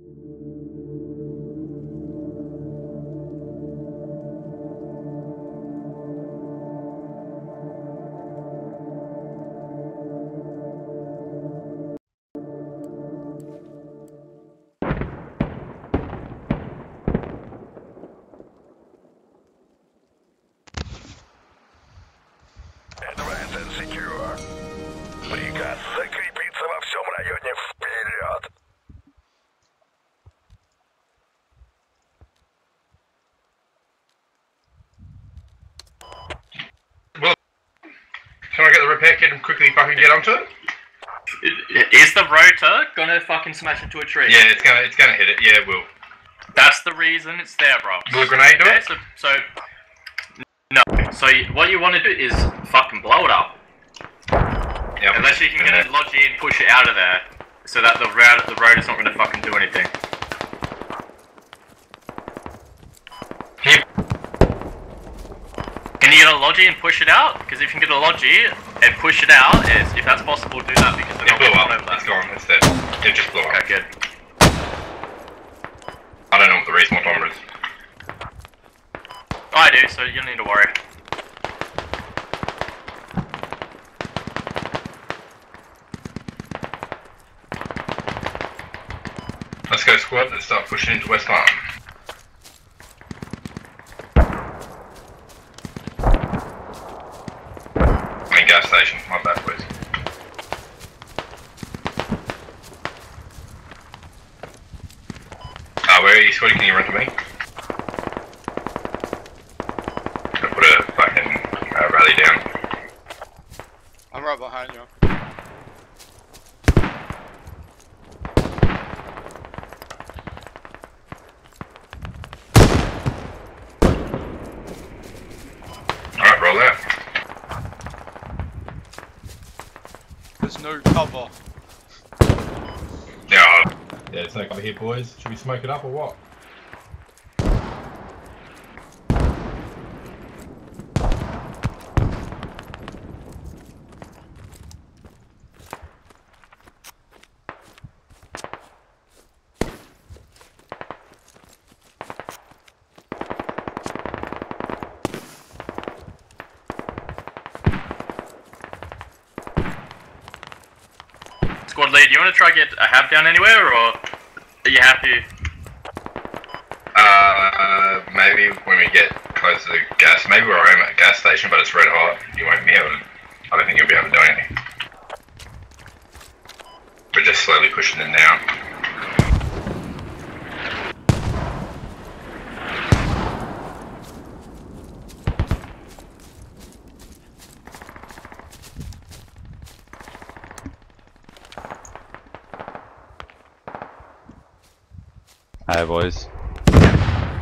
Thank you. Repair kit and quickly fucking get onto it? Is the rotor gonna fucking smash into a tree? Yeah, it's gonna it's gonna hit it. Yeah, it will. That's the reason it's there, bro. Will a grenade do Okay, it? so, so no. So you, what you want to do is fucking blow it up, Yeah. unless you can get a logi and push it out of there, so that the route the road is not gonna fucking do anything. Can you- Can you get a logi and push it out? Because if you can get a logi and push it out, is if that's possible, do that because then It blew up. It's gone. It's dead. It just blew up. Okay, good. I don't know what the respawn timer is. Oh, I do, so you don't need to worry. Let's go squad. Let's start pushing into West Farm. Main gas station. My bad, please. Uh, where are you, Scotty? Can you run to me? I put a fucking uh, rally down. I'm right behind you. Alright, roll out. There's no cover. Yeah, I'll- Yeah, it's like over here, boys. Should we smoke it up or what? Squad lead, do you want to try get a hab down anywhere, or are you happy? Uh, maybe when we get close to the gas, maybe we're am at a gas station, but it's red hot. You won't be able to. I don't think you'll be able to do anything. We're just slowly pushing them down. Hey boys.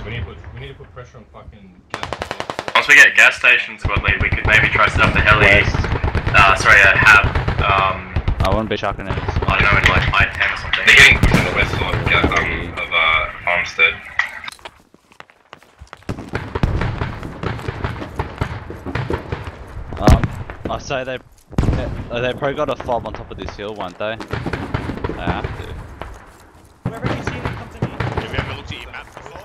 We need to put, we need to put pressure on fucking gas. Once we get gas station squad lead, we could maybe try set up the heli. Uh, sorry, a hab. Um, I won't be chucking it. I don't know, in like I ten or something. They're getting pushed on the west side of, Ga- um, of uh, Farmstead. Um, I say they, they, they probably got a fob on top of this hill, won't they? They have to. Have you ever looked at your map before?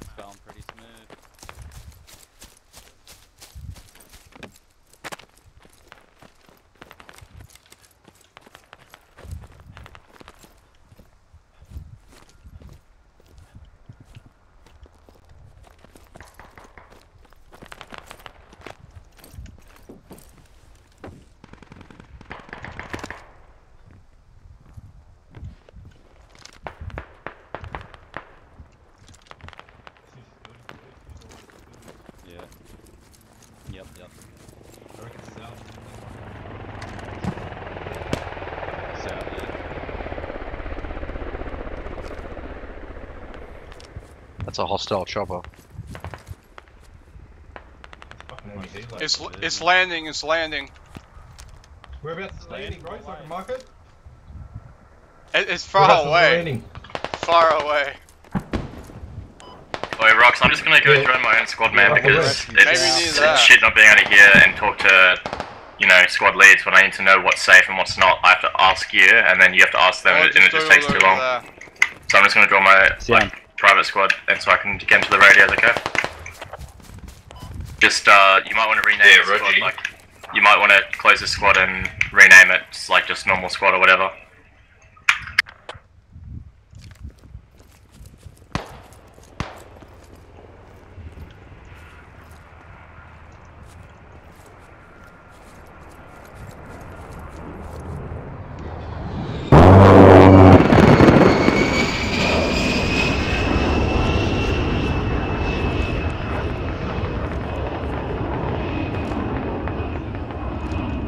It's going pretty smooth. Yeah. Yep, yep. I reckon south. South, yeah. That's a hostile chopper. Fucking enemy heat like It's it's landing. It's landing. Whereabouts is the landing, bro? So I can mark it? It, it's far is away. Far away. Wait, Rox, I'm just gonna go Yeah. join my own squad, man, Yeah, because it's, it's shit not being out to hear and talk to you know, squad leads, when I need to know what's safe and what's not, I have to ask you, and then you have to ask them, Oh, and it just takes too long. there. So I'm just gonna draw my Sian. like, private squad, and so I can get into the radios, okay? Just uh, you might want to rename Yeah, the squad. Like, you might want to close the squad and rename it like just normal squad or whatever.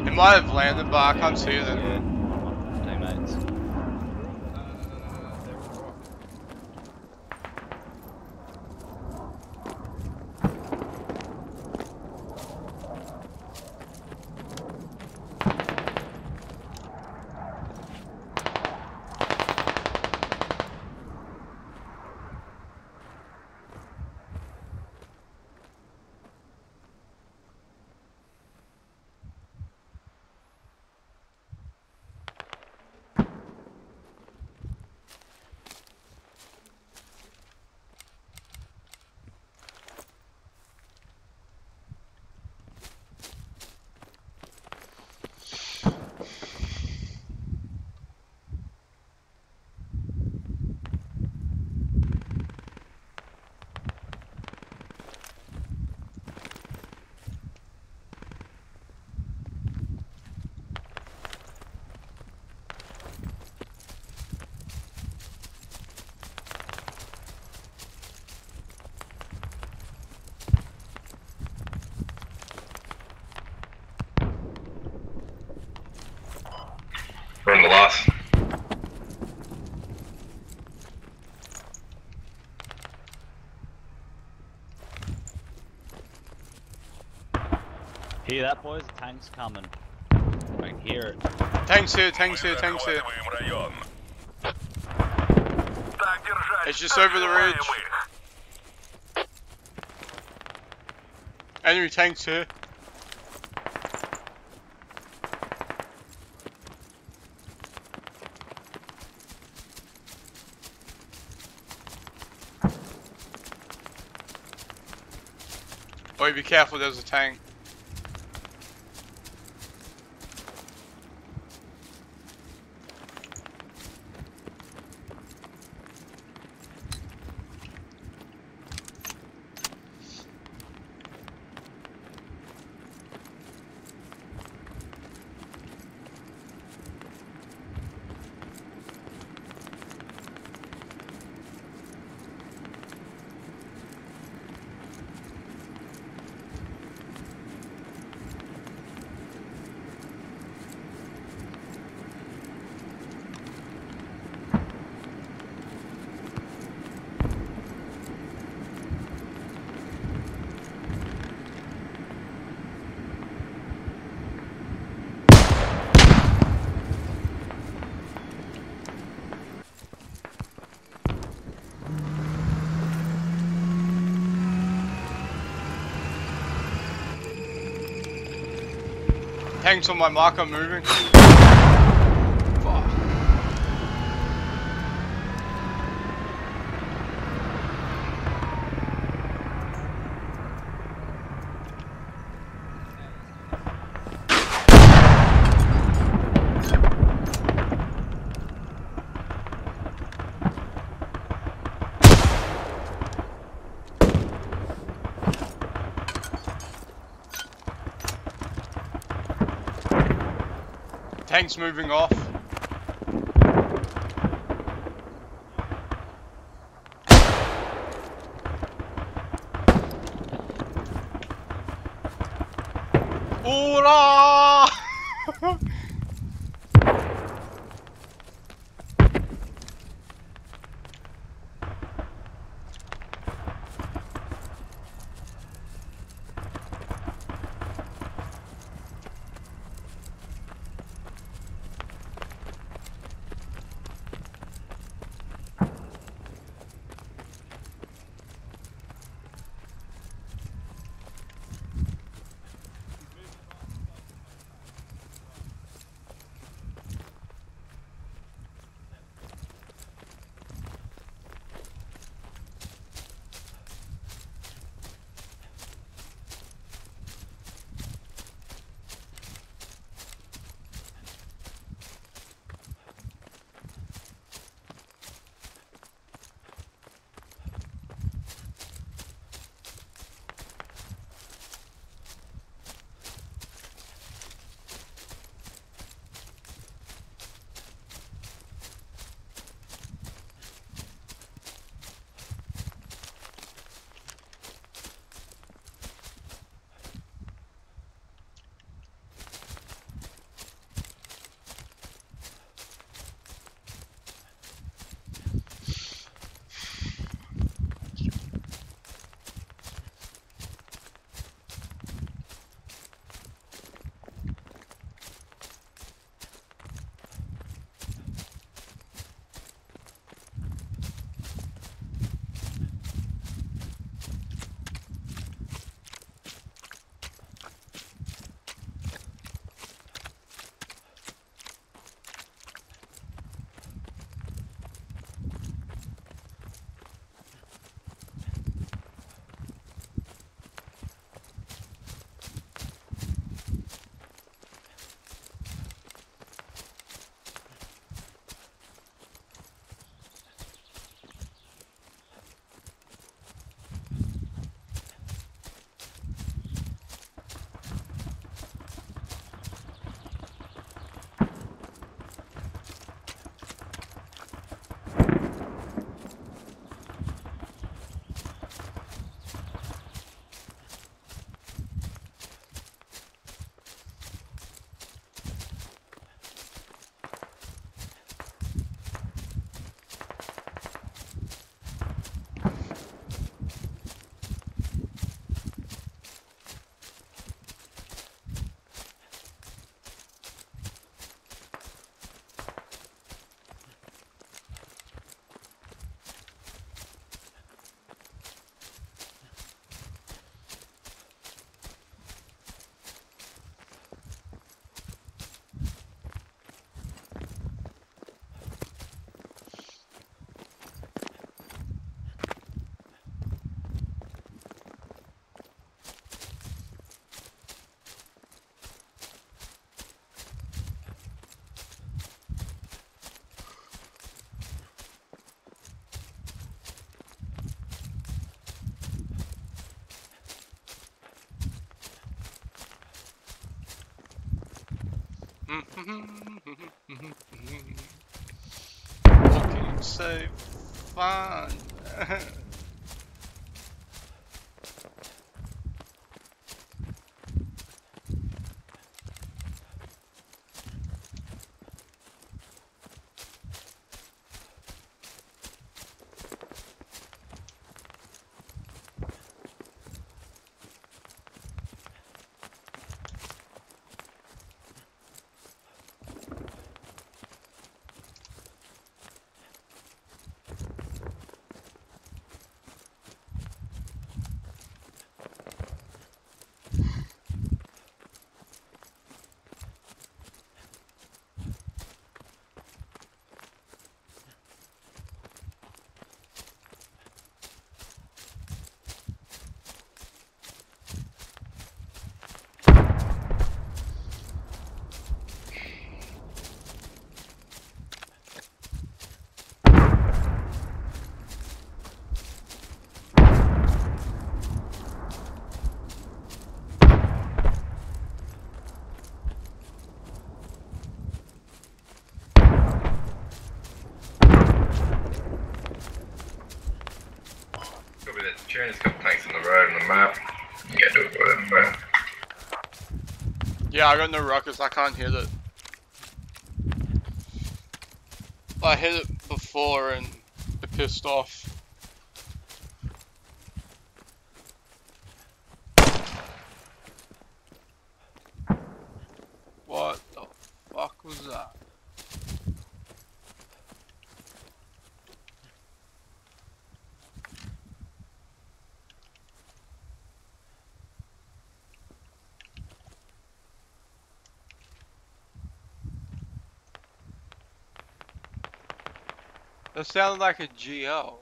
It might have landed, but I can't see them. See that, boys? The tank's coming. I can hear it. Tanks here, tanks here, tanks here. It's just over the ridge. Enemy tanks here. Oh, be careful, there's a tank. Tanks on my marker moving. Fuck. Tanks moving off. Looking so fun. Could be that Turners got tanks on the road on the map. You gotta do it with them, but Yeah, I got no rockets, I can't hit it. I hit it before and it pissed off. What the fuck was that? That sounded like a GO.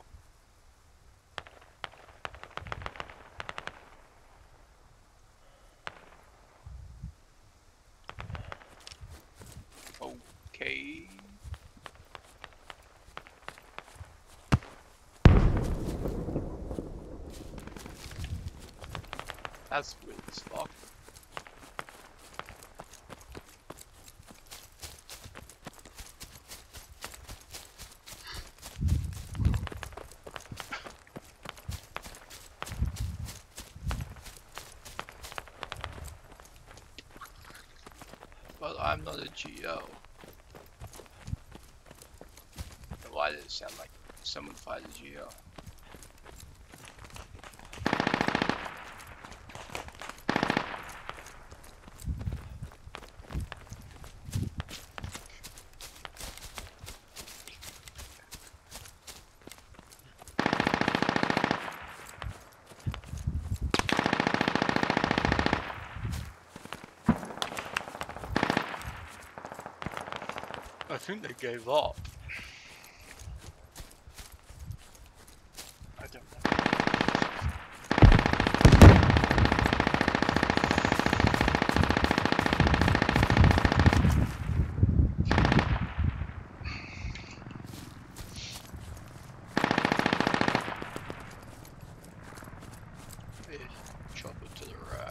Okay. That's weird as fuck. But GO. Why does it sound like someone fired a GO? Think they gave up. I don't know. Eh, Chop it to the right.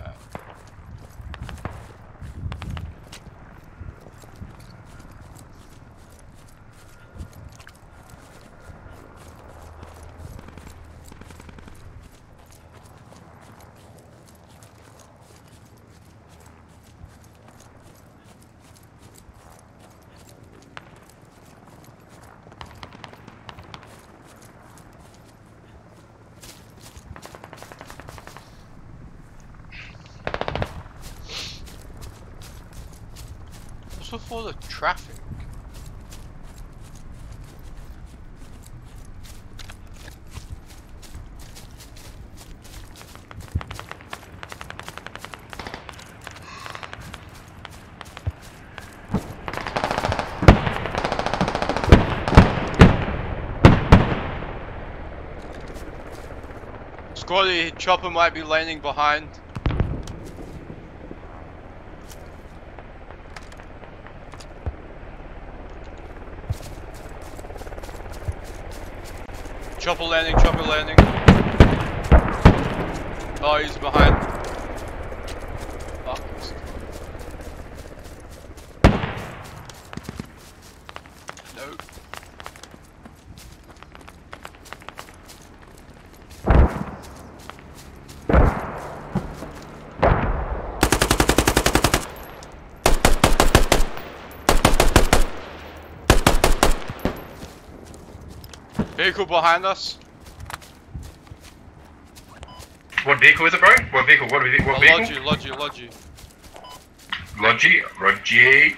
All the traffic? Squatty chopper might be landing behind. Chopper landing, chopper landing. Oh, he's behind. Fuck. Vehicle behind us. What vehicle is it, bro? What vehicle? What, ve- what vehicle? Logi, Logi, Logi. Logi. Logi.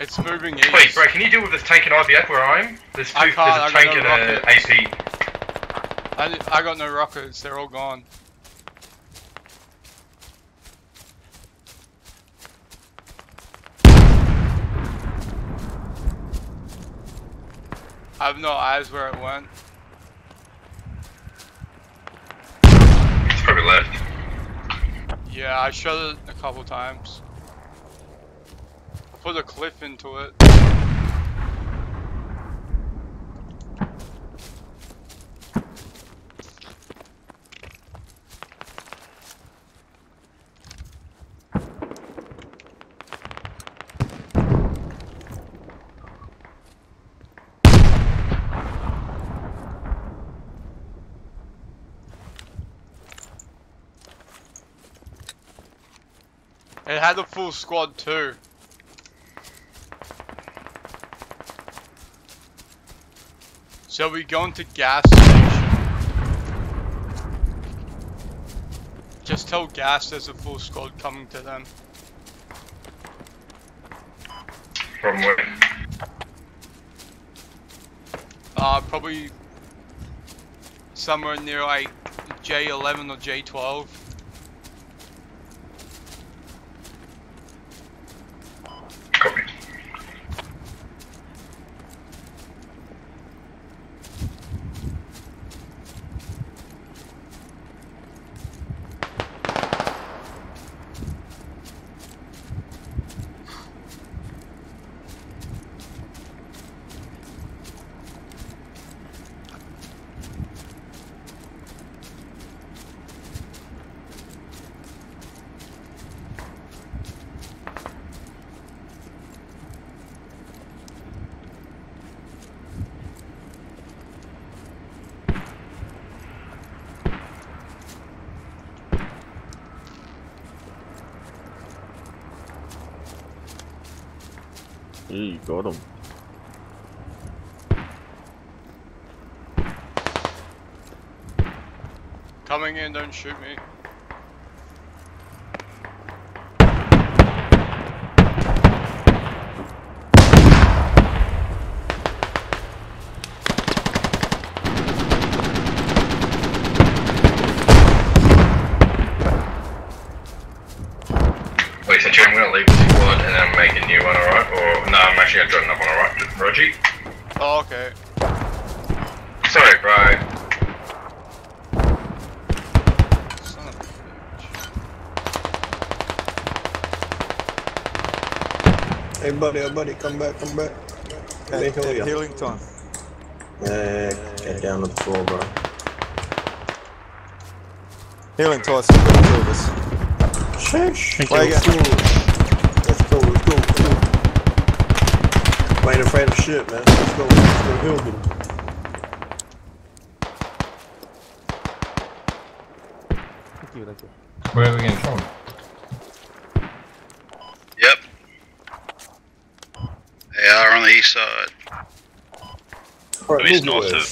It's moving east. Wait, bro, can you deal with this tank and IFV where I'm? There's two. I There's can't, a I tank no and a rockets. AP. I, I got no rockets, they're all gone. I have no eyes where it went. It's probably left. Yeah, I shot it a couple times. I put a cliff into it. It had a full squad too. So we go into gas station. Just tell gas there's a full squad coming to them. From where? Uh, probably somewhere near like J11 or J12. Copy. You got him. Coming in, don't shoot me. Wait, so Jim, I'm gonna leave this squad and then make a new one, alright? Or no, I'm actually gonna join another one, alright? Rogie? Oh, okay. Sorry, bro. Son of a bitch. Hey buddy, hey buddy, come back, come back. Let me heal you. Healing time. Man, get down to the floor, bro. Healing twice for the two of us. Sheesh. Play Let's I ain't afraid of shit, man. Let's go, let's go heal me. Where are we getting from? Yep. They are on the east side. Alright, East move north of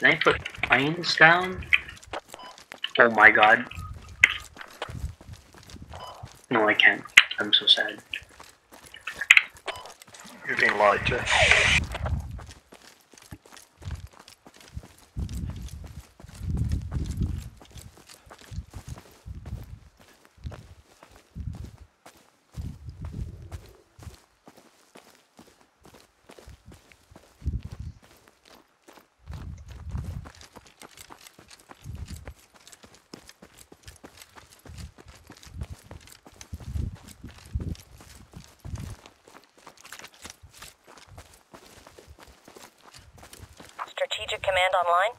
Can I put planes down? Oh my god. No, I can't. I'm so sad. You're being lied to. Strategic Command online?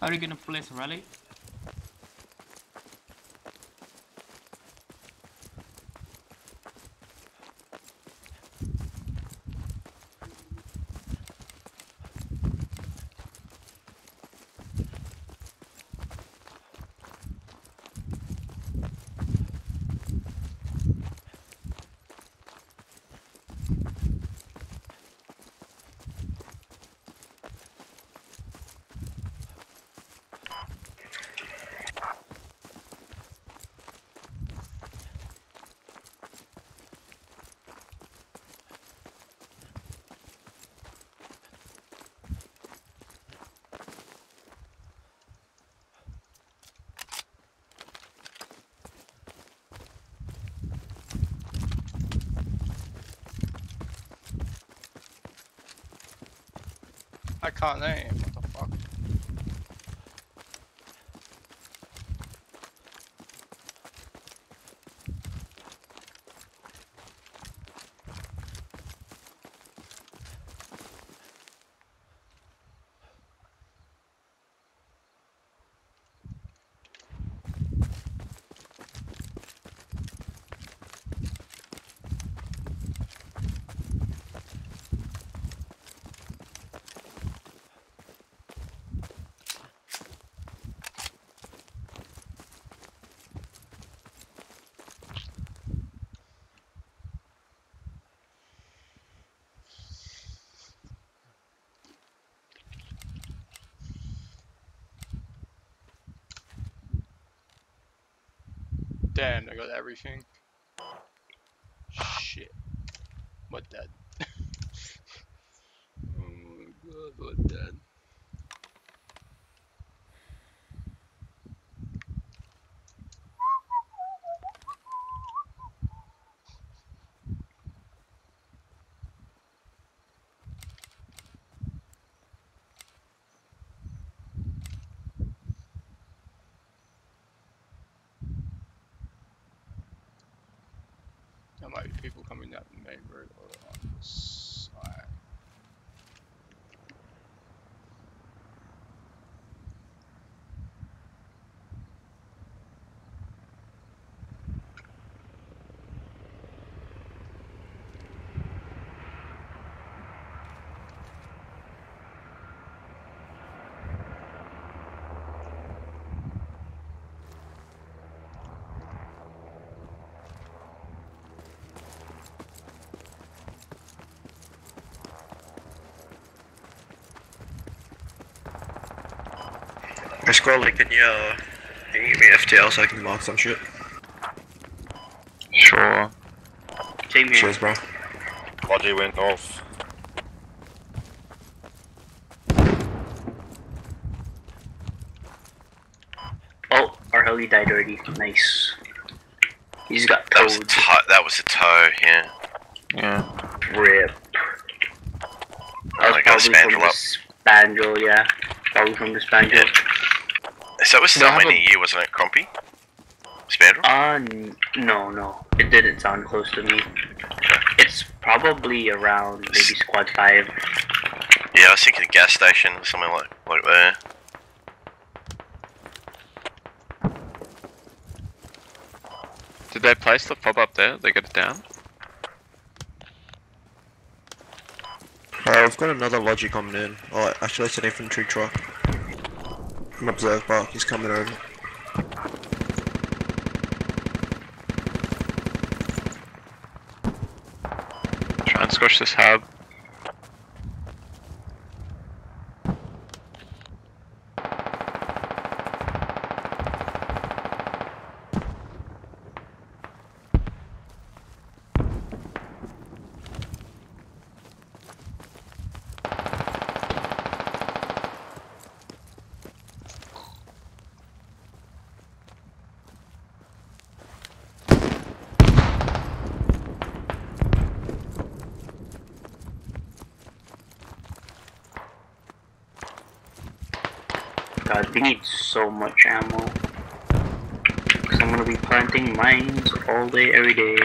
Are you gonna place rally? I can't aim. What the fuck? Got everything. Shit. What dead? oh my god, what dead? There might be people coming down the main road or on the side. Hey Squally, can you, uh, can you give me FTL so I can mark some shit? Sure. Same here. Cheers, bro. Logi went off. Oh, our heli died already. Nice. He's got That was a toe. That was a toe. Yeah. Yeah. Rip. That was I got a probably from spandrel the up. spandrel, yeah. Probably from the spandrel. So that was Do I have somewhere a- near you, wasn't it, Crumpy? Spandrel? Uh, no, no. It didn't sound close to me. It's probably around maybe squad 5. Yeah, I was thinking gas station or something like like there. Did they place the fob up there? They get it down? Uh, we've got another logic coming in. Oh, actually, it's an infantry truck. From Observe Park, he's coming over. Try and squash this hub. God, we need so much ammo. Cause I'm gonna be planting day, every day.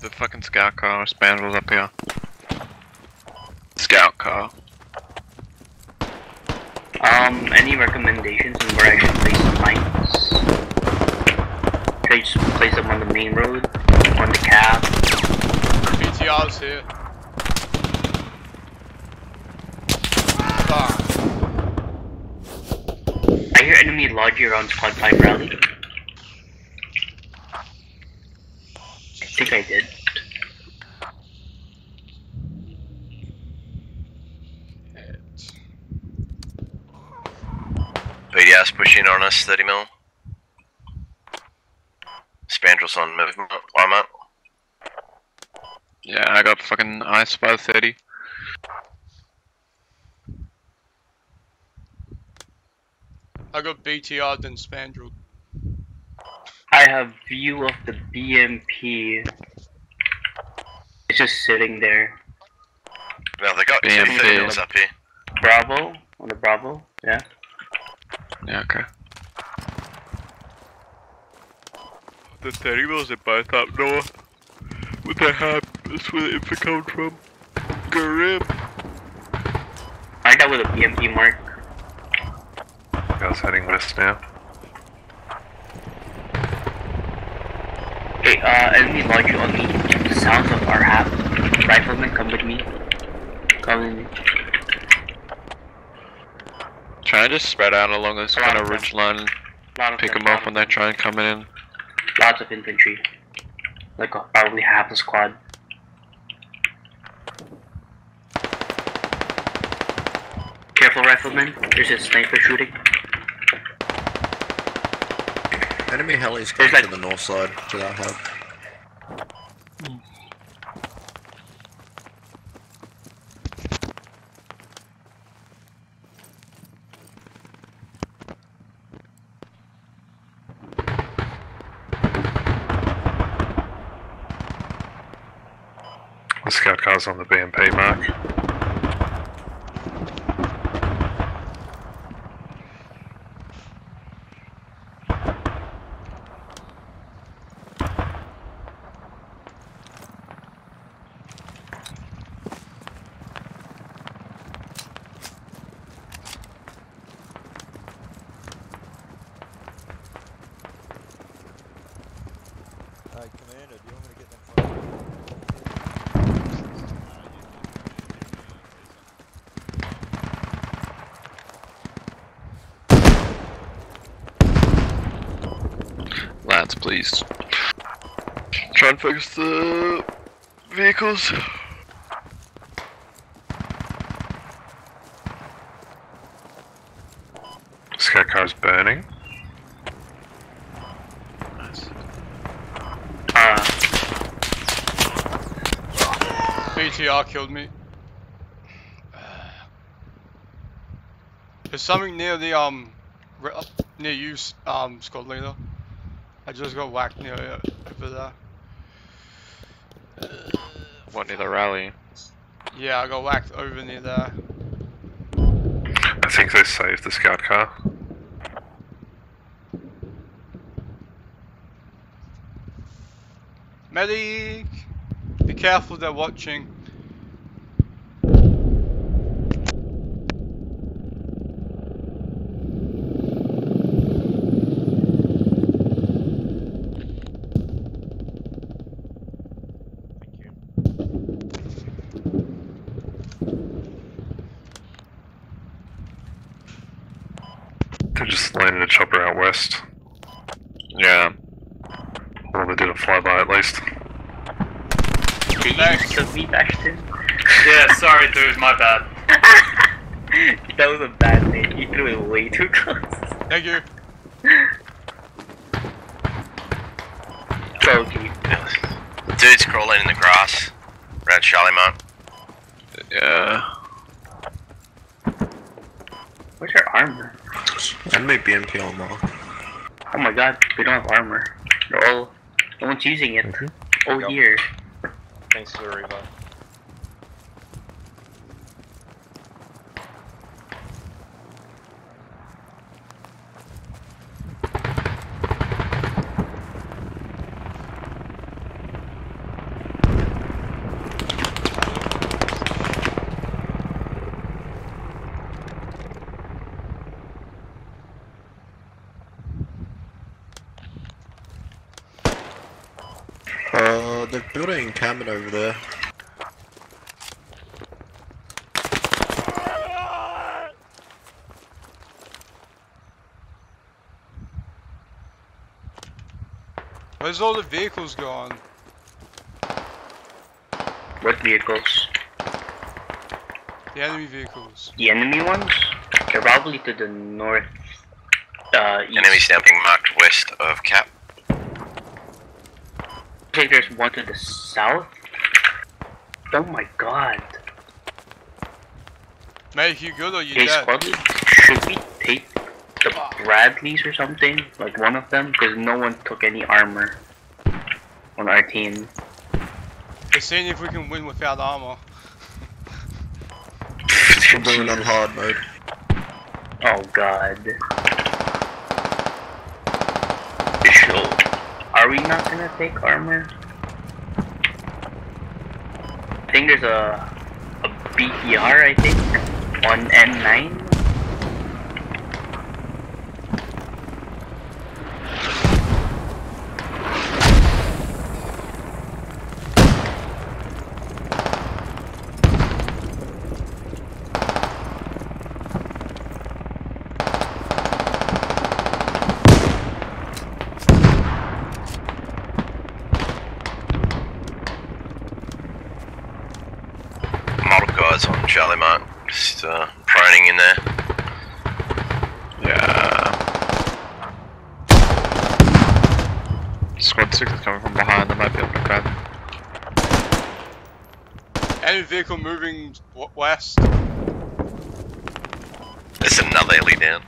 The fucking scout car spandrels up here. Scout car. Um, any recommendations on where I should place the mines? Should I just place them on the main road? On the cab? BTR's here. Fuck. I hear enemy logi around squad 5 rally. I think I did. BDS pushing on us, 30 mil. Spandrel's on movement. I'm up. Yeah, I got fucking ice by 30. Got BTR then Spandrel. I have view of the BMP. It's just sitting there. Now they got two BMP. 30 up here. Bravo? On the Bravo? Yeah. Yeah, okay. The 30 mils are both up north. With the hub, that's where the info come from. Grim. Find out with a BMP mark. Guys heading west now. Okay, uh, enemy logi on me. The sounds of our hab. Rifleman, come with me. Come with me. Try to just spread out along this kind of of ridge line. Lot of Pick them, them off when of they try and come in. Lots of infantry. Like uh, probably half the squad. Careful, rifleman. There's a sniper shooting. Enemy heli's There's coming like- to the north side, to that hub. The scout car's on the BMP mark. Uh, Commander, do you want me to get them Lads, please. Try and focus the vehicles. Scout car's burning. Uh, BTR killed me. There's something near the um near you, s- um squad leader. I just got whacked near it over there. What near the rally? Yeah, I got whacked over near there. I think they saved the scout car. Medic! Be careful, they're watching. They just landed a chopper out west. Yeah. Well, they did a flyby at least. did you just beat Ashton? Yeah, sorry, dude, my bad. that was a bad name. You threw it way too close. Thank you. Okay. The dude's crawling in the grass around Charlie Mart. Yeah. Where's your armor? Enemy BMP on mark. Oh my god, we don't have armor. They're all. No one's using it. Oh, Yep. here. Thanks for the revive. Uh, they're building over there. Where's all the vehicles gone? What vehicles? The enemy vehicles. The enemy ones? They're probably to the north. Uh, east. Enemy stamping marked west of Cap. I think there's one to the south. Oh my god. Mate, you good or you Hey, dead? squad should we take the Bradleys or something? Like one of them? Because no one took any armor on our team. We're seeing if we can win without armor. We're going on hard mode. Oh god. So, are we not gonna take armor? I think there's a, a I think, on N9. Model guys on Charlie Mart. Just uh, proning in there. Yeah. Squad 6 is coming from behind, they might be able to grab him. Enemy vehicle moving west. There's another Ellie down.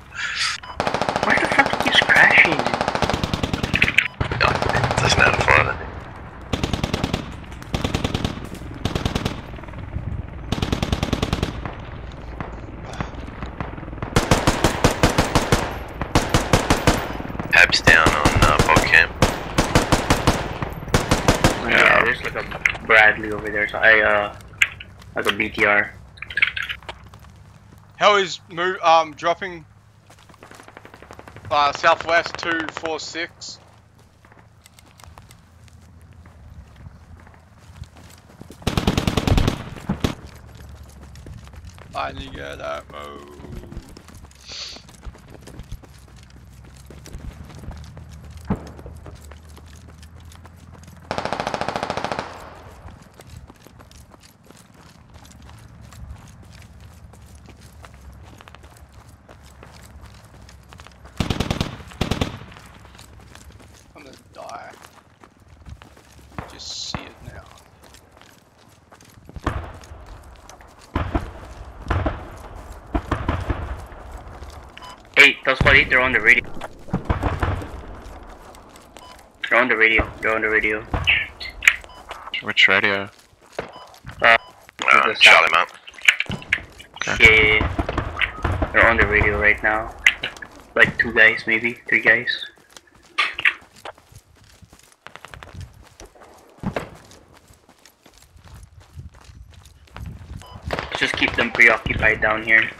BTR. How is move, um, dropping uh, southwest 246. I need to get that move. Hey, tell squad 8, they're on the radio. They're on the radio. They're on the radio. Which radio? Uh, Uh, the Charlie Mount. Yeah, yeah, yeah. They're on the radio right now. Like two guys, maybe three guys. Just keep them preoccupied down here.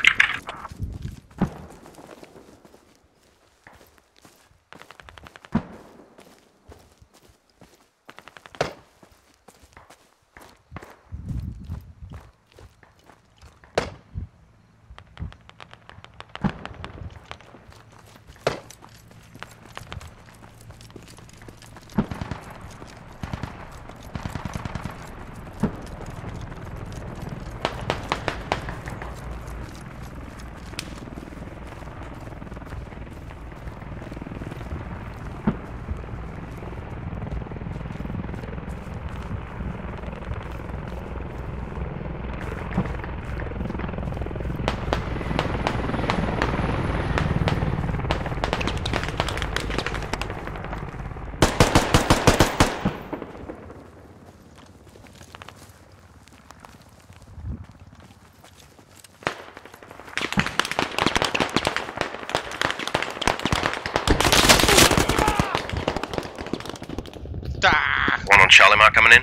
One on Charlie Mount coming in.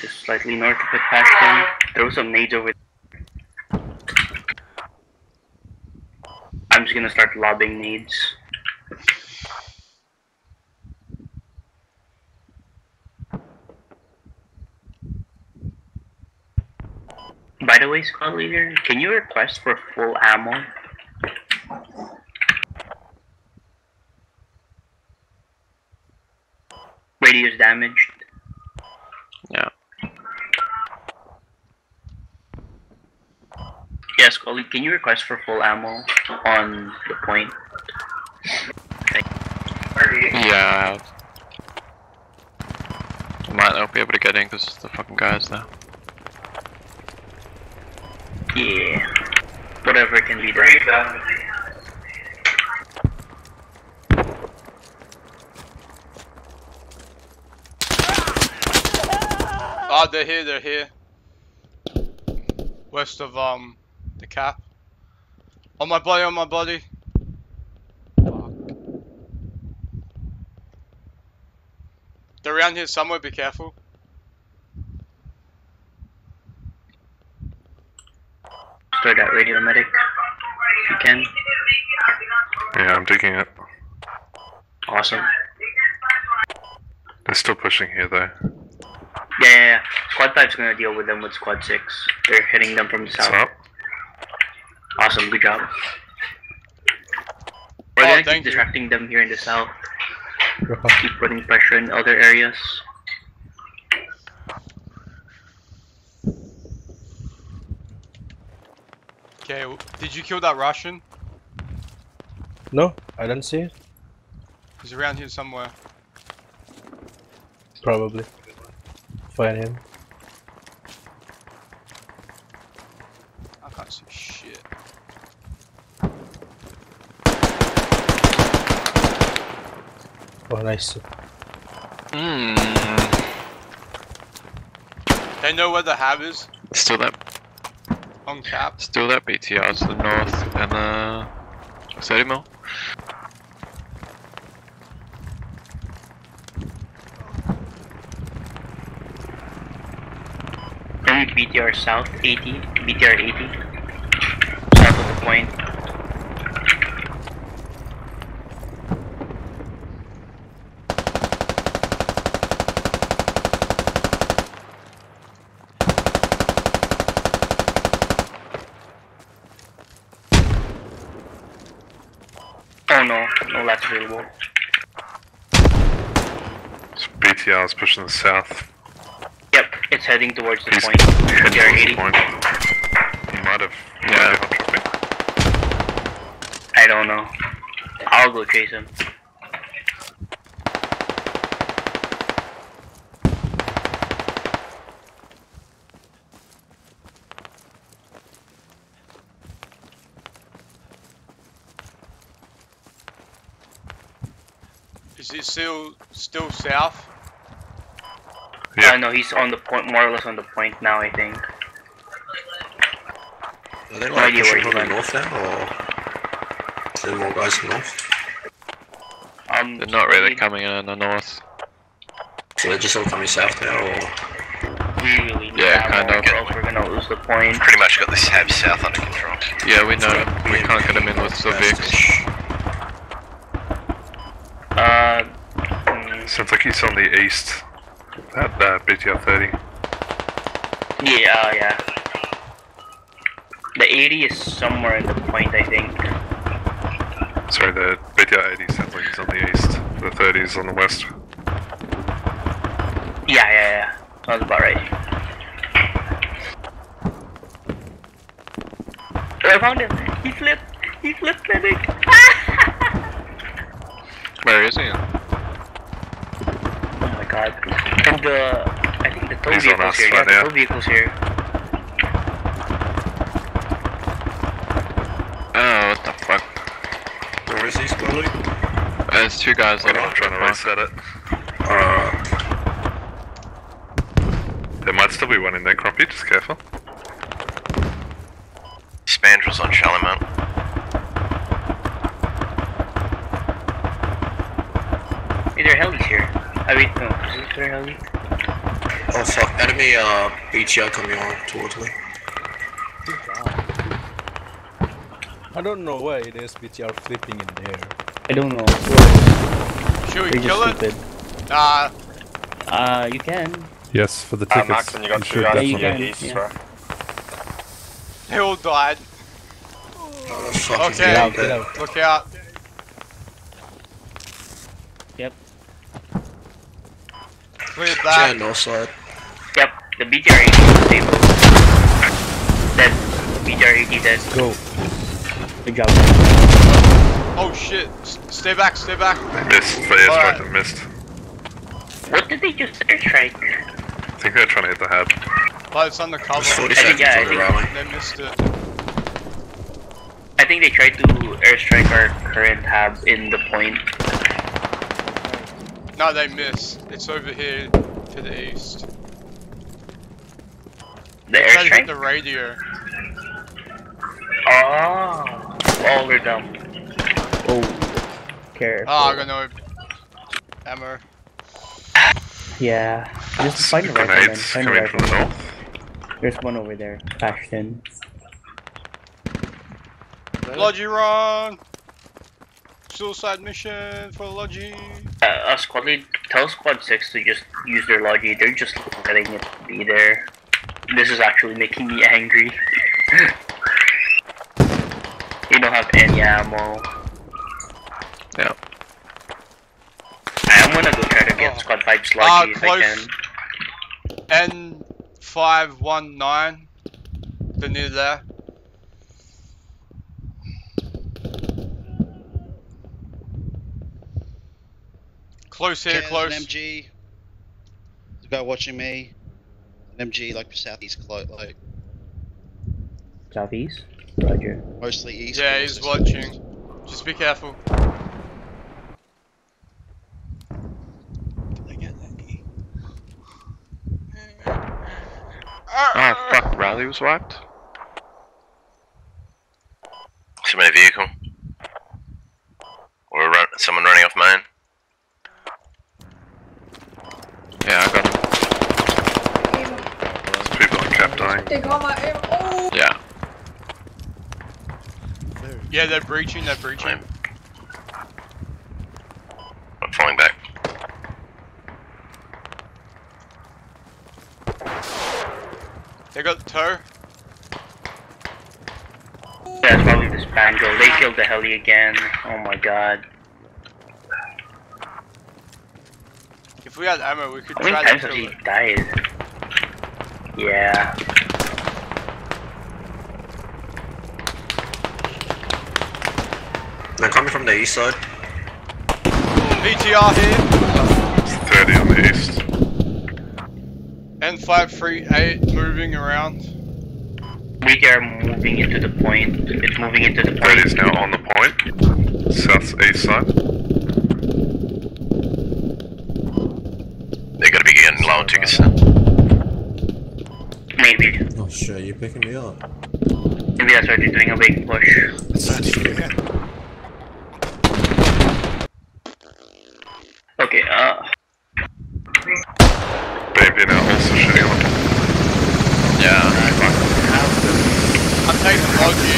Just slightly north of it past them. Throw some nades over. I'm just gonna start lobbing nades. By the way, squad leader, can you request for full ammo? Radio's damaged. Yes, colleague, can you request for full ammo on the point? Yeah, I might not be able to get in because the fucking guy's there. Yeah. Whatever can be done. Oh, they're here, they're here. West of, um, the cap. On my body, on my body. Fuck. They're around here somewhere, be careful. Start that radio medic. If you can. Yeah, I'm digging it. Awesome. They're still pushing here though. Yeah, yeah, yeah. Squad 5's gonna deal with them with Squad 6. They're hitting them from the south. Up? Awesome, good job. We're Oh, gonna keep thank you. distracting them here in the south. Keep putting pressure in other areas. Okay, did you kill that Russian? No, I don't see it. He's around here somewhere. Probably. Find him. I can't see shit. Oh, nice. Hmm. They know where the hab is? Still that, On cap? still that BTR to the north and uh, 30 mil. Then BTR south 80, BTR 80. South of the point. no, no lats available. BTR is pushing the south. Yep, it's heading towards the He's point. heading BTR towards the point. He might have. Yeah. Might have dropped. I don't know. I'll go chase him. Is it still still south? Yeah. Uh, no, he's on the point, more or less on the point now, I think. Are they No like idea where pushing from the north now, or is there more guys north? Um, They're not really coming in in the north. So they're just all coming south now, or? Really? Yeah, kind of. Or we're gonna lose the point. Pretty much got this hab south under control. Yeah, we know. We can't get them in with the Vix. Uh, Sounds like he's on the east. At uh, BTR 30. yeah, yeah. The 80 is somewhere in the point, I think. Sorry, the BTR 80 sounds like he's on the east. The 30 is on the west. Yeah, yeah, yeah. Sounds about right. I found him. He flipped. He flipped, medic. Where is he? Oh my god. And the, I think the tow He's on vehicle's us here. Yeah, right the now. tow vehicle's here. Oh, what the fuck? Where is he, Scully? There's two guys that I'm are trying to reset it. Uh, There might still be one in there, Croppy, just careful. Spandrel's on Charlie Mount. Hey, there helis here. I mean, no, is there a heli? Oh fuck, enemy uh, BTR coming on towards me. I don't know why it is BTR flipping in there. I don't know. Should we They're kill it? stupid. Nah. Uh, you can. Yes, for the Uh, tickets. Maxon, you got two should guys Yeah, you on definitely. east, yeah. They all died. Oh, that's fucking Okay. Get out, good. get out. Look out. Yep. Clear Yeah, that. north side. Yep, the BTR 80 is stable. Dead. BTR 80 dead. Go. Good job. Oh shit. S- Stay back, stay back. Missed, for airstrike Alright. that missed. What did they just airstrike? I think they're trying to hit the hab. But it's under cover. I think, yeah, I on the think- They missed it. I think they tried to airstrike our current hab in the point. No, they missed. It's over here to the east. The They hit airstrike? the radio. Oh. Oh, we're dumb. Oh. Careful. Oh, I got no ammo. Yeah. Just find the right one then. Grenades Find the coming right from the one. north. There's one over there. Bashed in. Logi run! Suicide mission for Logi. Uh, uh, squad lead, tell squad 6 to just use their logi. They're just letting it be there. This is actually making me angry. you don't have any ammo. Yeah. I'm gonna go try to get squad 5's Ah, logi if I can. N519. They're near there. Close here, Kaz, close. MG. The guy watching me. An MG like southeast, clo- like Southeast? Roger. mostly east. Yeah, he's also watching. Just be careful. Ah, fuck, rally was wiped? Somebody vehicle. Or run, someone running off main. Yeah, I got him. There's people on cap dying. They got my aim. Oh! Yeah. Yeah, they're breaching, they're breaching. I'm falling back. They got the tow. Yeah, that's probably the Spandrel. They killed the heli again. Oh my god. If we had ammo, we could How many try to times has kill he it. died? Yeah. They're coming from the east side. BTR here. It's 30 on the east. N538 moving around. We are moving into the point. It's moving into the It is point. now on the point. South east side. They're gonna be getting low tickets then. Maybe. Shit, you picking me up? Maybe that's why they're doing a big push. Okay, uh. Baby now also shooting on. Yeah. I'm taking Logi.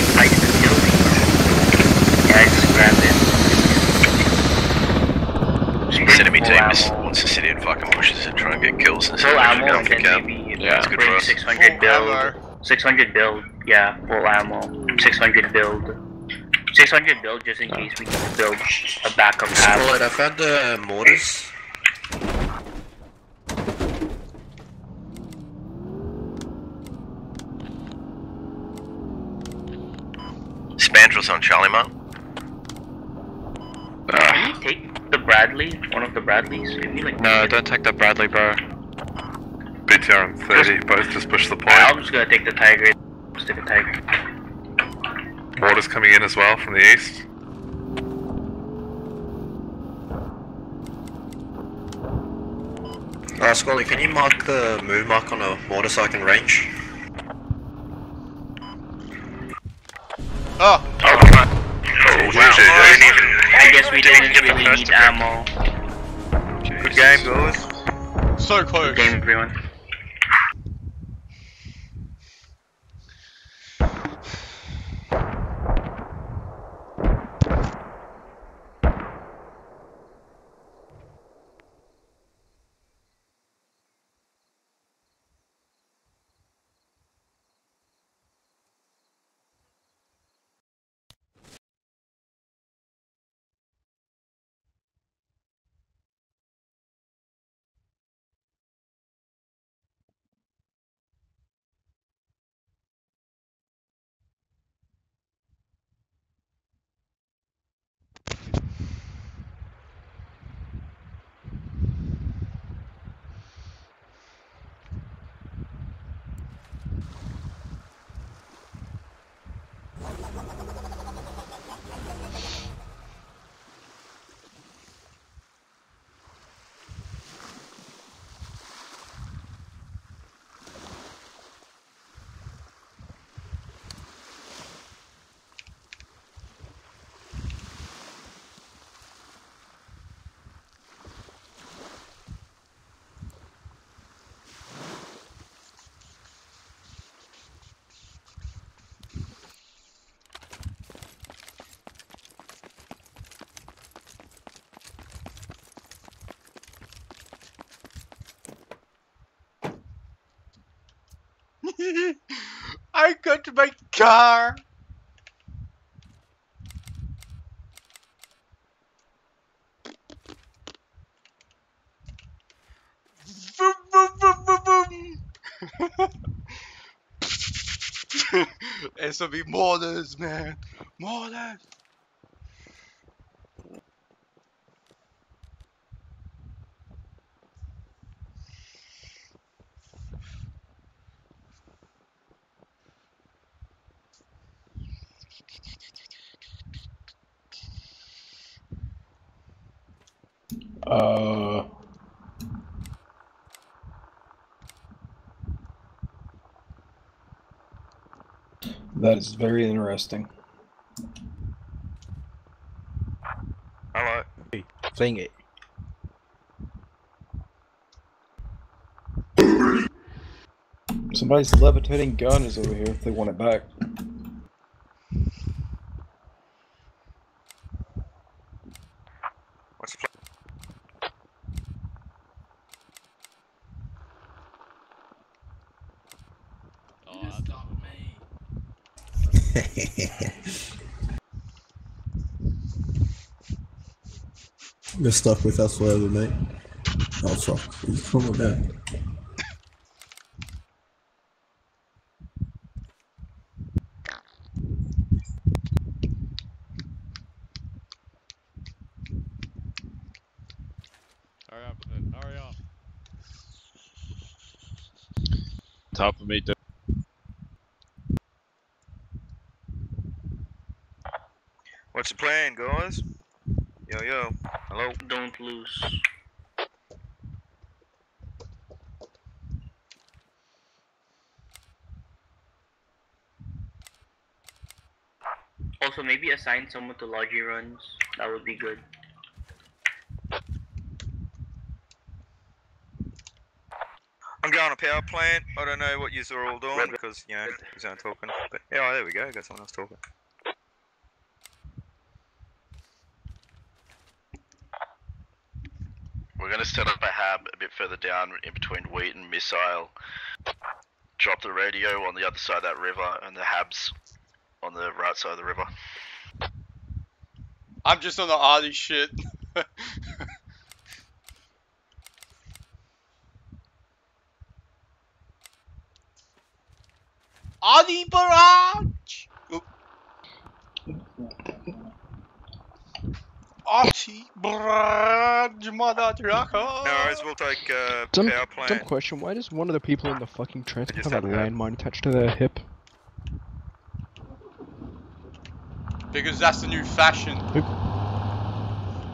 Yeah, I just grabbed it. This enemy full team just ammo. wants to sit in fucking bushes and try and get kills and Full stuff. ammo and then camp. maybe Yeah, it's good for bring us. 600 build. 600 build, yeah, full ammo. 600 build. 600 build just in case we need to build a backup path. Alright, I found the mortars. Spandrel's on Charlie Mount. Can we take the Bradley? One of the Bradleys? Like No, don't take the Bradley, bro. BTR and 30, both just push the Yeah, I'm just gonna take the Tiger. Let's take the Tiger. Water's coming in as well from the east. Uh, Scully, can you mark the move mark on a mortar so I can range? Oh! Oh, oh wow. I guess we didn't really need ammo. Good game, guys. So close. Game, everyone. I got my car. Boom, boom, boom. It's gonna be mortars, man. Mortars. Uh. That is very interesting. Hello. Sing it. Somebody's levitating gun is over here if they want it back. You're stuck with us forever, mate. Oh fuck. He's coming back. Hurry up with. Hurry up. Top of me, dude. What's the plan, guys? Yo, yo. Hello? Don't lose. Also, maybe assign someone to logi runs. That would be good. I'm going to power plant. I don't know what you're all doing because, you know, you're not talking. But, yeah, oh, there we go. Got someone else talking. Set up a hab a bit further down in between wheat and missile. Drop the radio on the other side of that river and the habs on the right side of the river. I'm just on the arty shit. Arty Barrage! Arty Barrage, mother trucker! No worries, we'll take uh, Dumb, power dumb question. Why does one of the people in the fucking transport have a landmine attached to their hip? Because that's the new fashion.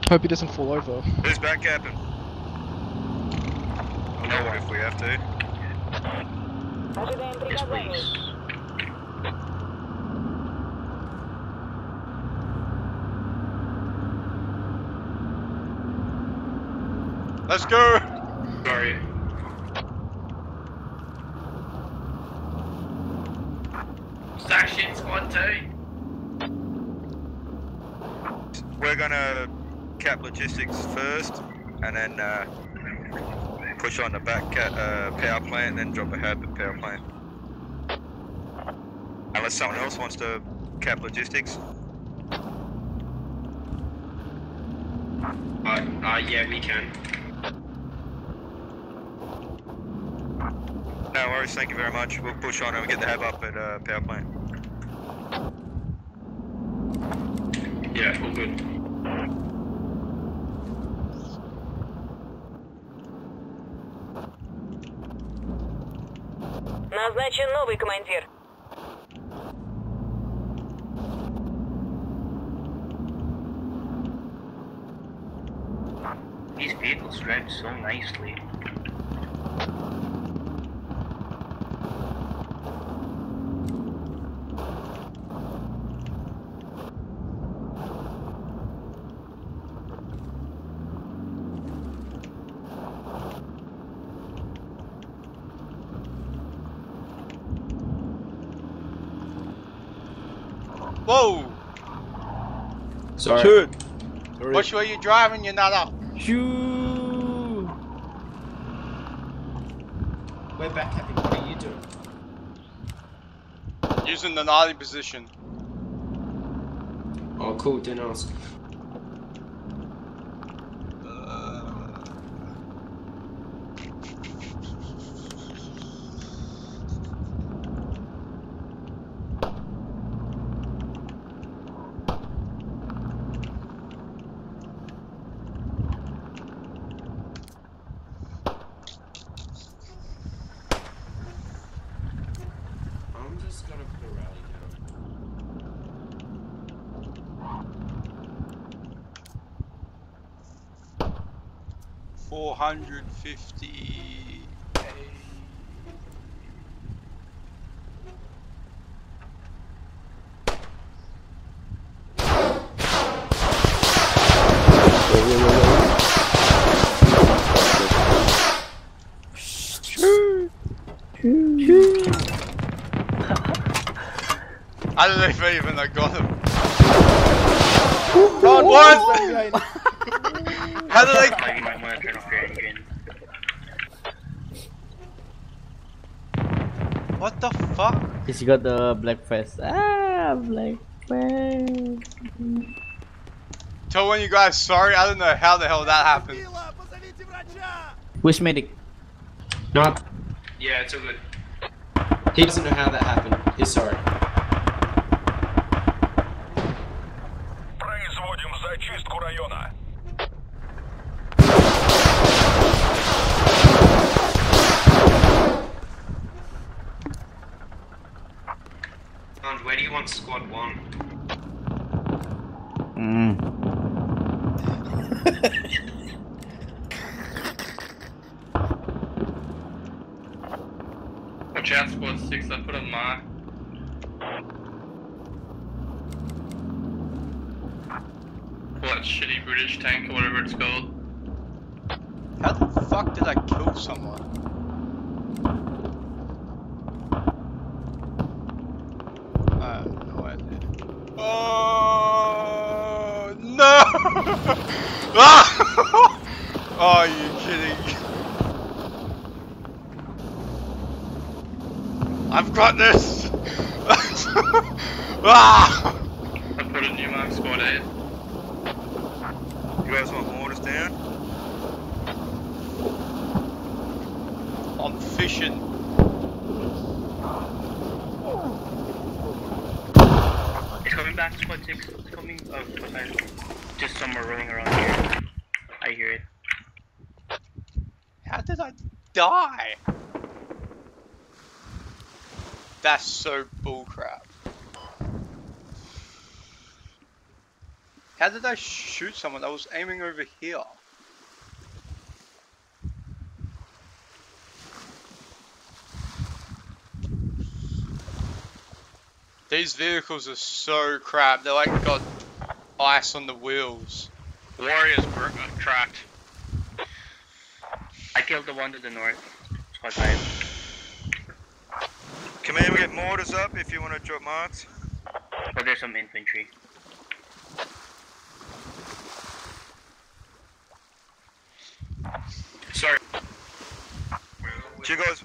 Hope he doesn't fall over. Who's back capping? I'll know if we have to. Yes, please. Let's go! Sorry. Stash in squad two. We're gonna cap logistics first, and then uh, push on the back ca uh, power plant, and then drop a hab at power plant. Unless someone else wants to cap logistics. Uh, uh, yeah, we can. No worries, thank you very much. We'll push on and we'll get the hab up at uh, power plant. Yeah, all good. Назначен новый командир. These vehicles drive so nicely. Sorry. Shoot! Sorry. Which way you driving, You're not up? Shoo! We're back happy. What are you doing? Using the naughty position. Oh, cool. Didn't ask. I'm just gonna put a rally down. Four hundred fifty. I don't know if I even I got him. Run, what? How did I? You might want to turn off your engine. What the fuck? He's got the black vest. Ah! I'm like, man. Tell one of you guys sorry. I don't know how the hell that happened. Which medic? Not. Yeah, it's all good. He doesn't know how that happened. He's sorry. Производим зачистку района. You want squad one? Hmm. Watch out, squad 6, I put a mark. Pull that shitty British tank or whatever it's called. How the fuck did I kill someone? I have no idea. Oh no! ah! oh, are you kidding? I've got this! ah! I put a new mark, squad 8. You guys want mortars down? I'm fishing. It's coming back, squad 6. It's coming. Oh, okay. Just somewhere rolling around here. I hear it. How did I die? That's so bullcrap. How did I shoot someone? I was aiming over here. These vehicles are so crap. They're like got ice on the wheels. Warriors tracked. I killed the one to the north. Squad 5. Command, we get mortars up if you want to drop marks. But there's some infantry. Sorry. You guys?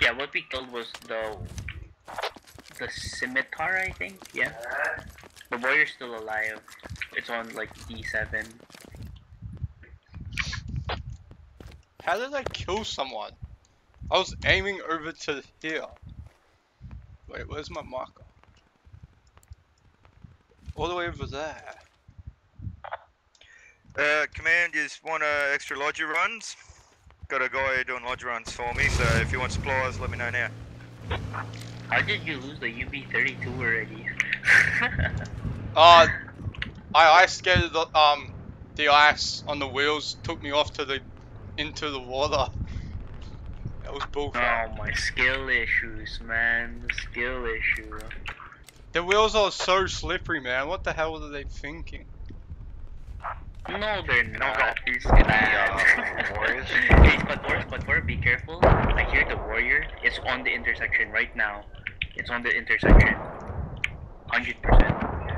Yeah, what we killed was the the scimitar, I think. Yeah. The warrior's still alive. It's on like D7. How did I kill someone? I was aiming over to here. Wait, where's my marker? All the way over there. Uh, command, you just want uh, extra logi runs? Got a guy doing logi runs for me, so if you want supplies, let me know now. How did you lose the UB32 already? Uh, I ice skated the, um, the ice on the wheels, took me off to the, into the water. That was bullcrap. oh, my skill issues, man. Skill issue. The wheels are so slippery, man. What the hell were they thinking? No, they're not. It's bad. warriors? hey, Squad 4, Squad 4, be careful. I hear the warrior. It's on the intersection right now. It's on the intersection. 100%.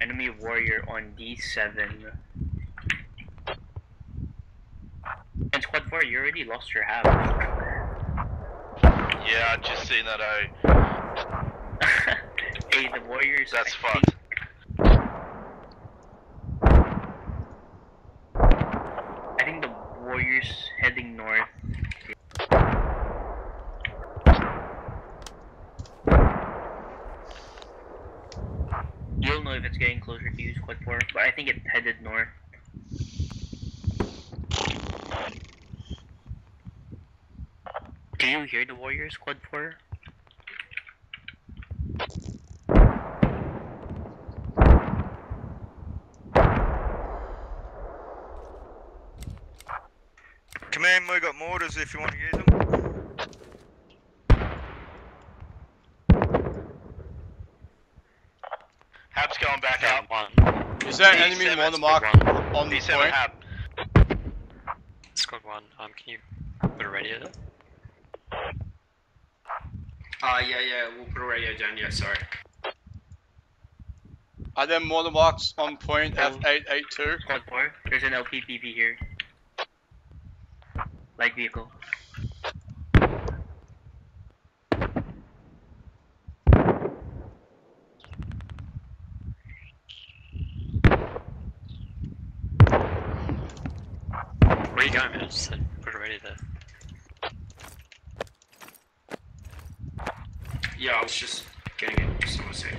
Enemy warrior on D7. And Squad 4, you already lost your half. Yeah, I just seen that. I. Eh? hey, the warriors. That's I fucked. Think, I think the warriors heading north. If it's getting closer to you, Squad 4, but I think it's headed north. Do you hear the warriors, Quad 4? Command, we got mortars if you want to use them. Hab's going back out. One. Is there an enemy on the squad mark on the D7 point? Hab. Squad 1, um, can you put a radio there? Uh, yeah, yeah, we'll put a radio down. Yeah, sorry. Are there mortar marks on point Oh. F882? Squad 4, there's an LPPV here. Light vehicle. Where are you going, man? Just said, put it ready there. Yeah, I was just getting it somewhere safe.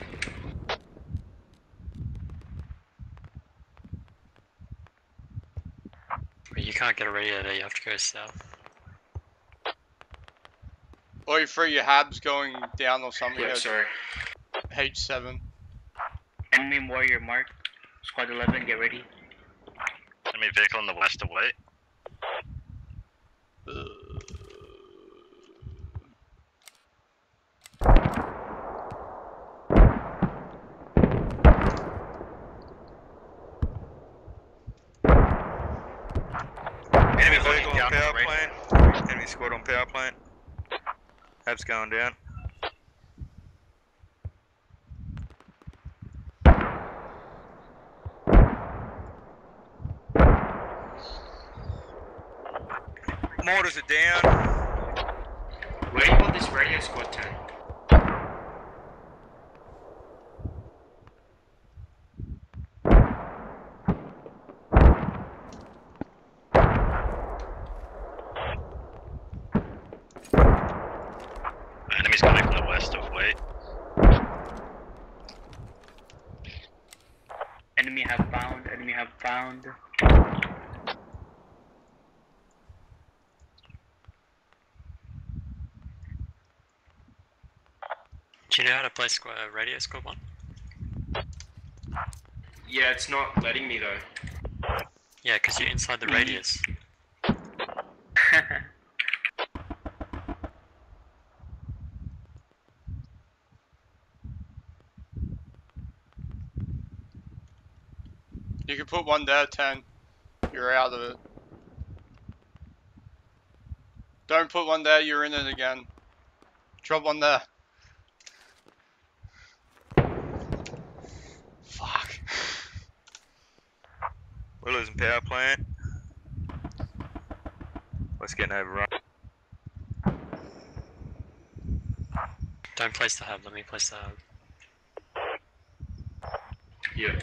Wait, you can't get a radio there, you have to go south. Or you through your habs going down or something. Yeah, yeah, sorry. H7. Enemy warrior mark. Squad 11, get ready. Enemy vehicle on the west away. Enemy vehicle on power plant. Enemy squad on power plant. Hab's going down. Mortars are down. You want this radio squad 10? Enemy's coming from the west of Wait. Enemy have found, enemy have found. Do you know how to play squad, uh, radio squad one? Yeah, it's not letting me though. Yeah, because you're inside the radius. You can put one there, 10. You're out of it. Don't put one there, you're in it again. Drop one there. Fuck. We're losing power plant. Let's get overrun. Don't place the hub, let me place the hub. Yeah.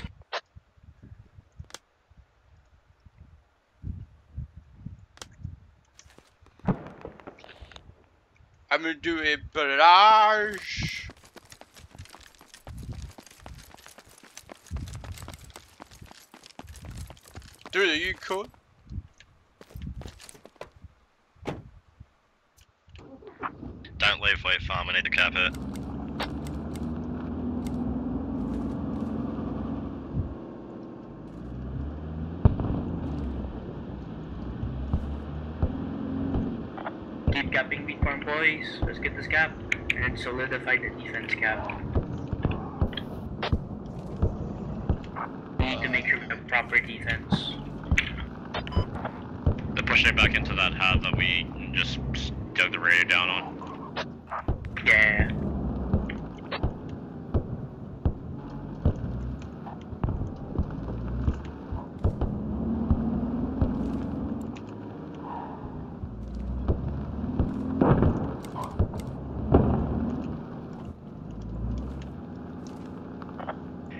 I'm gonna do a barrage. Dude, are you cool? Don't leave Wheat Farm, I need to cap it. Keep capping Bitcoin boys. Let's get this cap. And solidify the defense cap. We need to make sure we have proper defense. They're pushing it back into that hab that we just dug the radio down on. Yeah.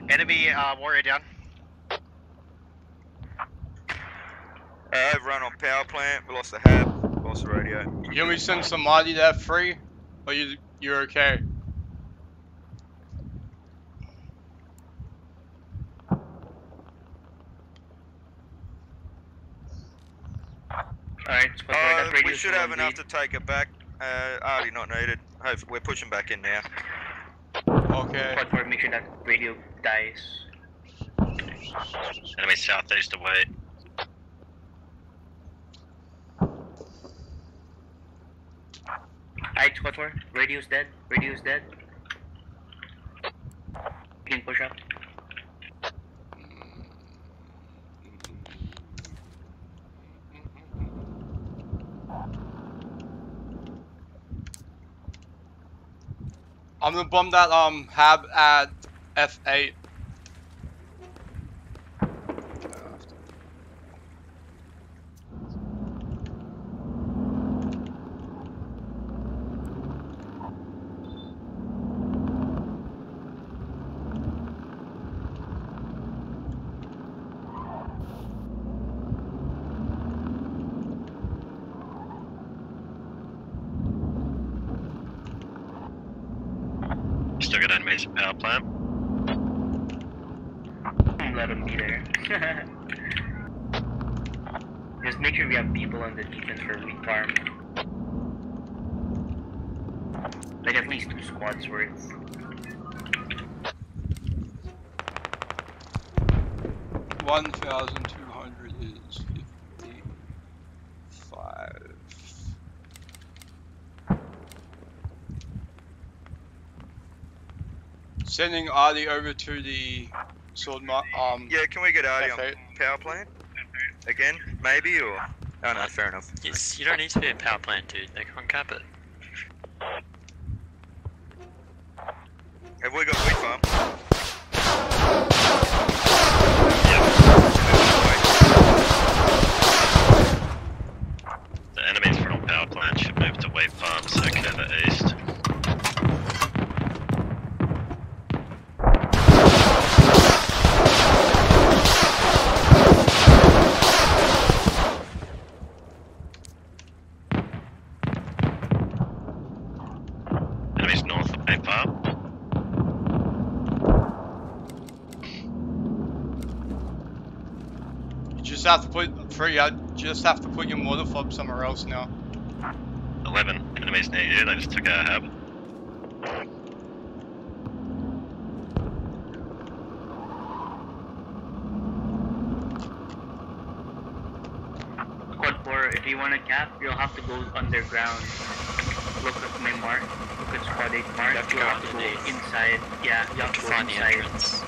Enemy uh, warrior down. Uh, overrun on power plant. We lost the hab. Lost the radio. You want me to send somebody there free? Or you, you're okay? Alright, Uh, we should have enough to take it back. Uh, already not needed. Hopefully, we're pushing back in now. Okay. Squad 4, make sure that radio dies. Enemy southeast away. Alright, squad 4, radio's dead. Radio's dead. Can push up. I'm gonna bomb that um hab at F8. enemies at power plant. Let them be there. Just make sure we have people on the defense for wheat farm. Like at least two squads worth. One thousand two hundred is fifty-five. Sending arty over to the sword um. Yeah, can we get arty on power plant? Again, maybe, or? Oh no, fair enough. Yes, you don't need to be a power plant, dude. They can't cap it. Have we got wheat farm? The enemies from power plant should move to wheat farm so cover east. Enemies north of wheat farm. You just have to put three. You just have to put your mortar fob somewhere else now. 11 enemies near you, they just took our hab. Squad 4, if you want to cap, you'll have to go underground. Look at my mark. Look at squad 8 mark. You have to You'll go have to go underneath. inside. Yeah, you have to go find inside. entrance.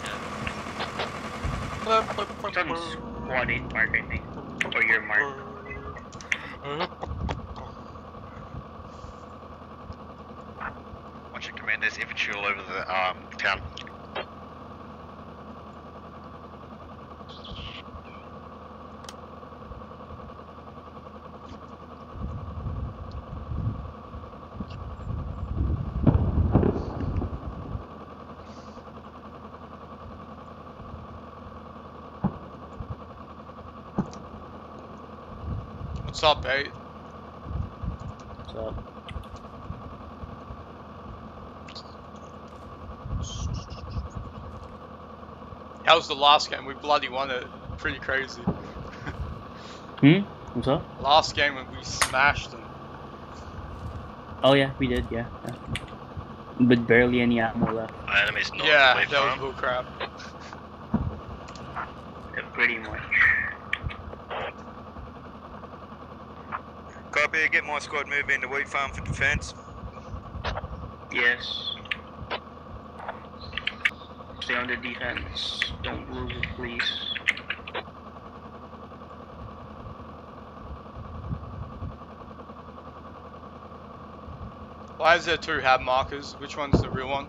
It's on squad 8 mark, I think. Or your mark. Watch your command, there's infantry all over the um, town. What's up, eight? What's up? How's the last game? We bloody won it. Pretty crazy. Hmm? What's up? Last game when we smashed them. Oh yeah, we did, yeah. yeah. With barely any ammo left. Our enemies north yeah, of wave that farm. was bullcrap. Yeah, pretty much. Copy, get my squad moving into wheat farm for defense. Yes. Stay on the defense. Don't lose it, please. Why is there two hab markers? Which one's the real one?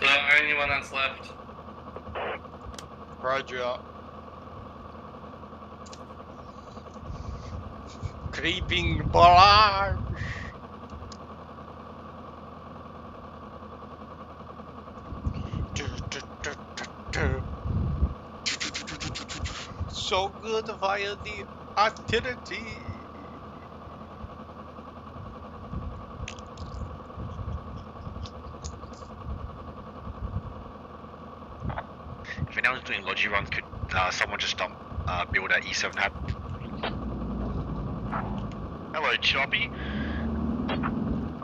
The only one that's left. Roger. Creeping barrage. So good via the artillery. If anyone's doing logi runs, could uh, someone just dumped uh, build at E7 hat. Hello, Choppy.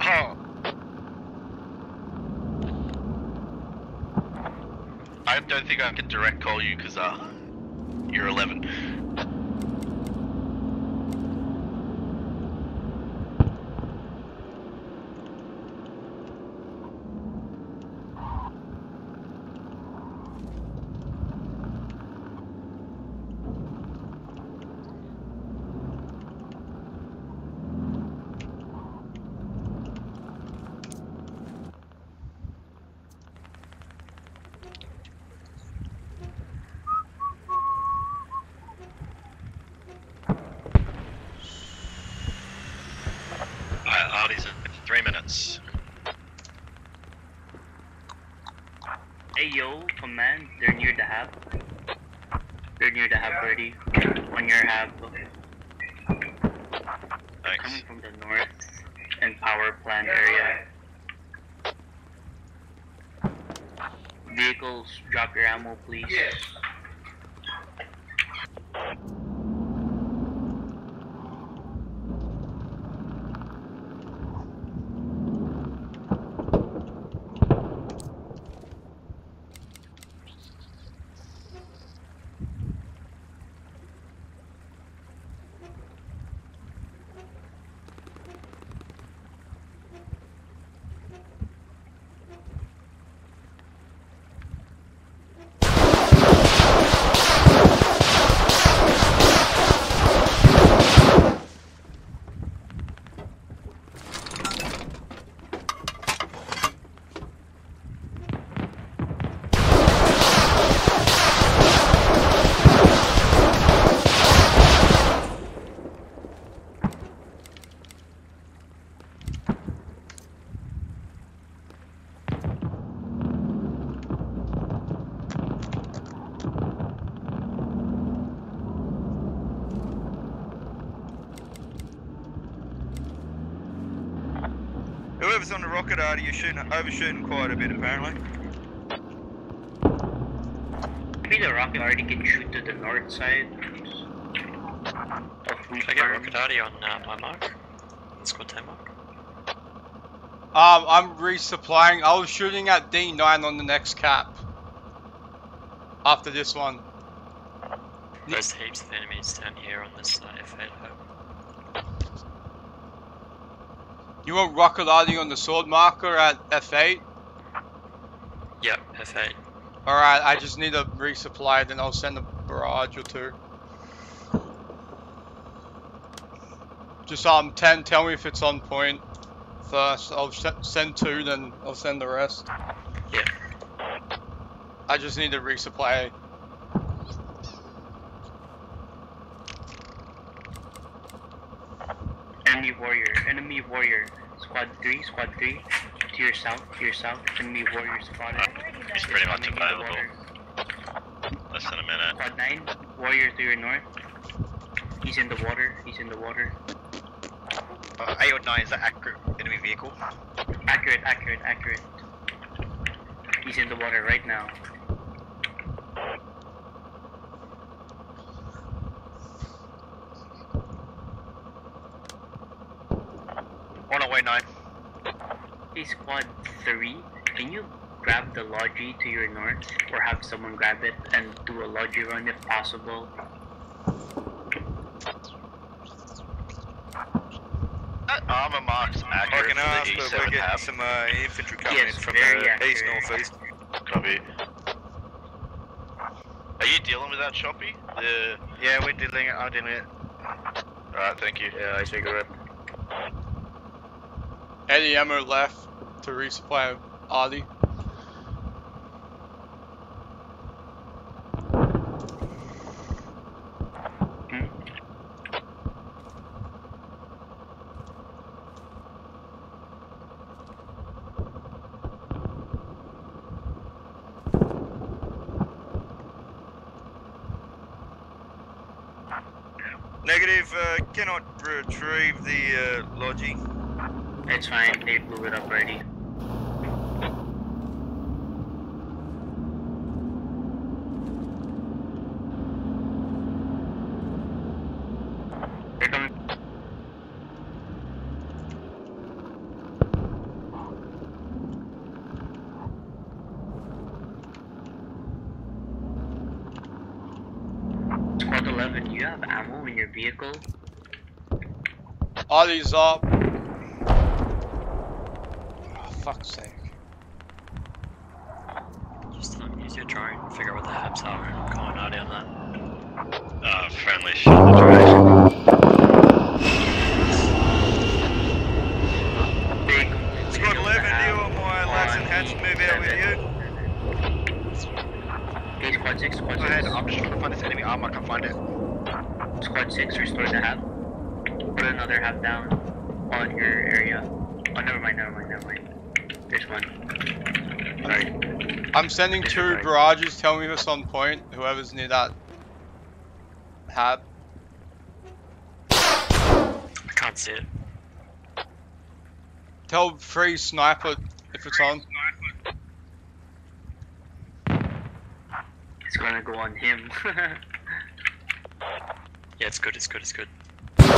Oh. I don't think I can direct call you because uh, you're 11. Alright, Arty's in three minutes. Hey yo, command, they're near the hab. They're near the hab already. On your hab. They're coming from the north and power plant area. Vehicles, drop please. Whoever's on the rocket arty, you're shooting, overshooting quite a bit apparently. Maybe the rocket already can shoot to the north side. Of Can I get rocket arty on uh, my mark? Squad 10 mark? Um, I'm resupplying. I was shooting at D9 on the next cap. After this one. There's heaps of enemies down here on this uh, F8 hope. You want rocket arty on the sword marker at F8? Yep, F8. Alright, I just need a resupply, then I'll send a barrage or two. Just um 10, tell me if it's on point first. I'll sh- send two, then I'll send the rest. Yeah. I just need a resupply. Enemy warrior, enemy warrior. Squad 3, squad 3. To your south, to your south. Enemy warrior spotted. He's pretty much Coming in the available. water. Less than a minute. Squad 9, warrior to your north. He's in the water, he's in the water. Uh, 8 or 9, is that accurate enemy vehicle? Accurate, accurate, accurate. He's in the water right now. On our way 9. Hey, squad 3, can you grab the Logi to your north? Or have someone grab it and do a Logi run if possible? That armor mark's I accurate can ask, for the but we're getting hab. some uh, infantry coming Yes, in from very the accurate. east northeast. Copy. Are you dealing with that choppy? The Yeah, we're dealing it, I'm dealing it. Alright, thank you. Yeah, I figure it. Eddie ammo left to resupply arty. Negative, uh, cannot retrieve the uh, Logi. It's fine, they blew it up already. They're coming. Squad 11, do you have ammo in your vehicle? Arty's up. Oh, fuck's sake. Just um, use your drone, figure out what the habs are, and I'm calling Artie on that. Uh, friendly shit in the direction. Squad 11, do you want my lads and hats to move out with you? Okay, squad 6, squad 6. Go ahead, I'm just trying to find this enemy armor, I can't find it. Squad 6, restore the hab. Put another hab down on your area. Oh, never mind, never mind, never mind. There's one. Sorry. I'm sending two barrages, tell me if it's on point, whoever's near that hab. I can't can't see it. Tell free sniper if it's on. It's gonna go on him. Yeah, it's good, it's good, it's good. And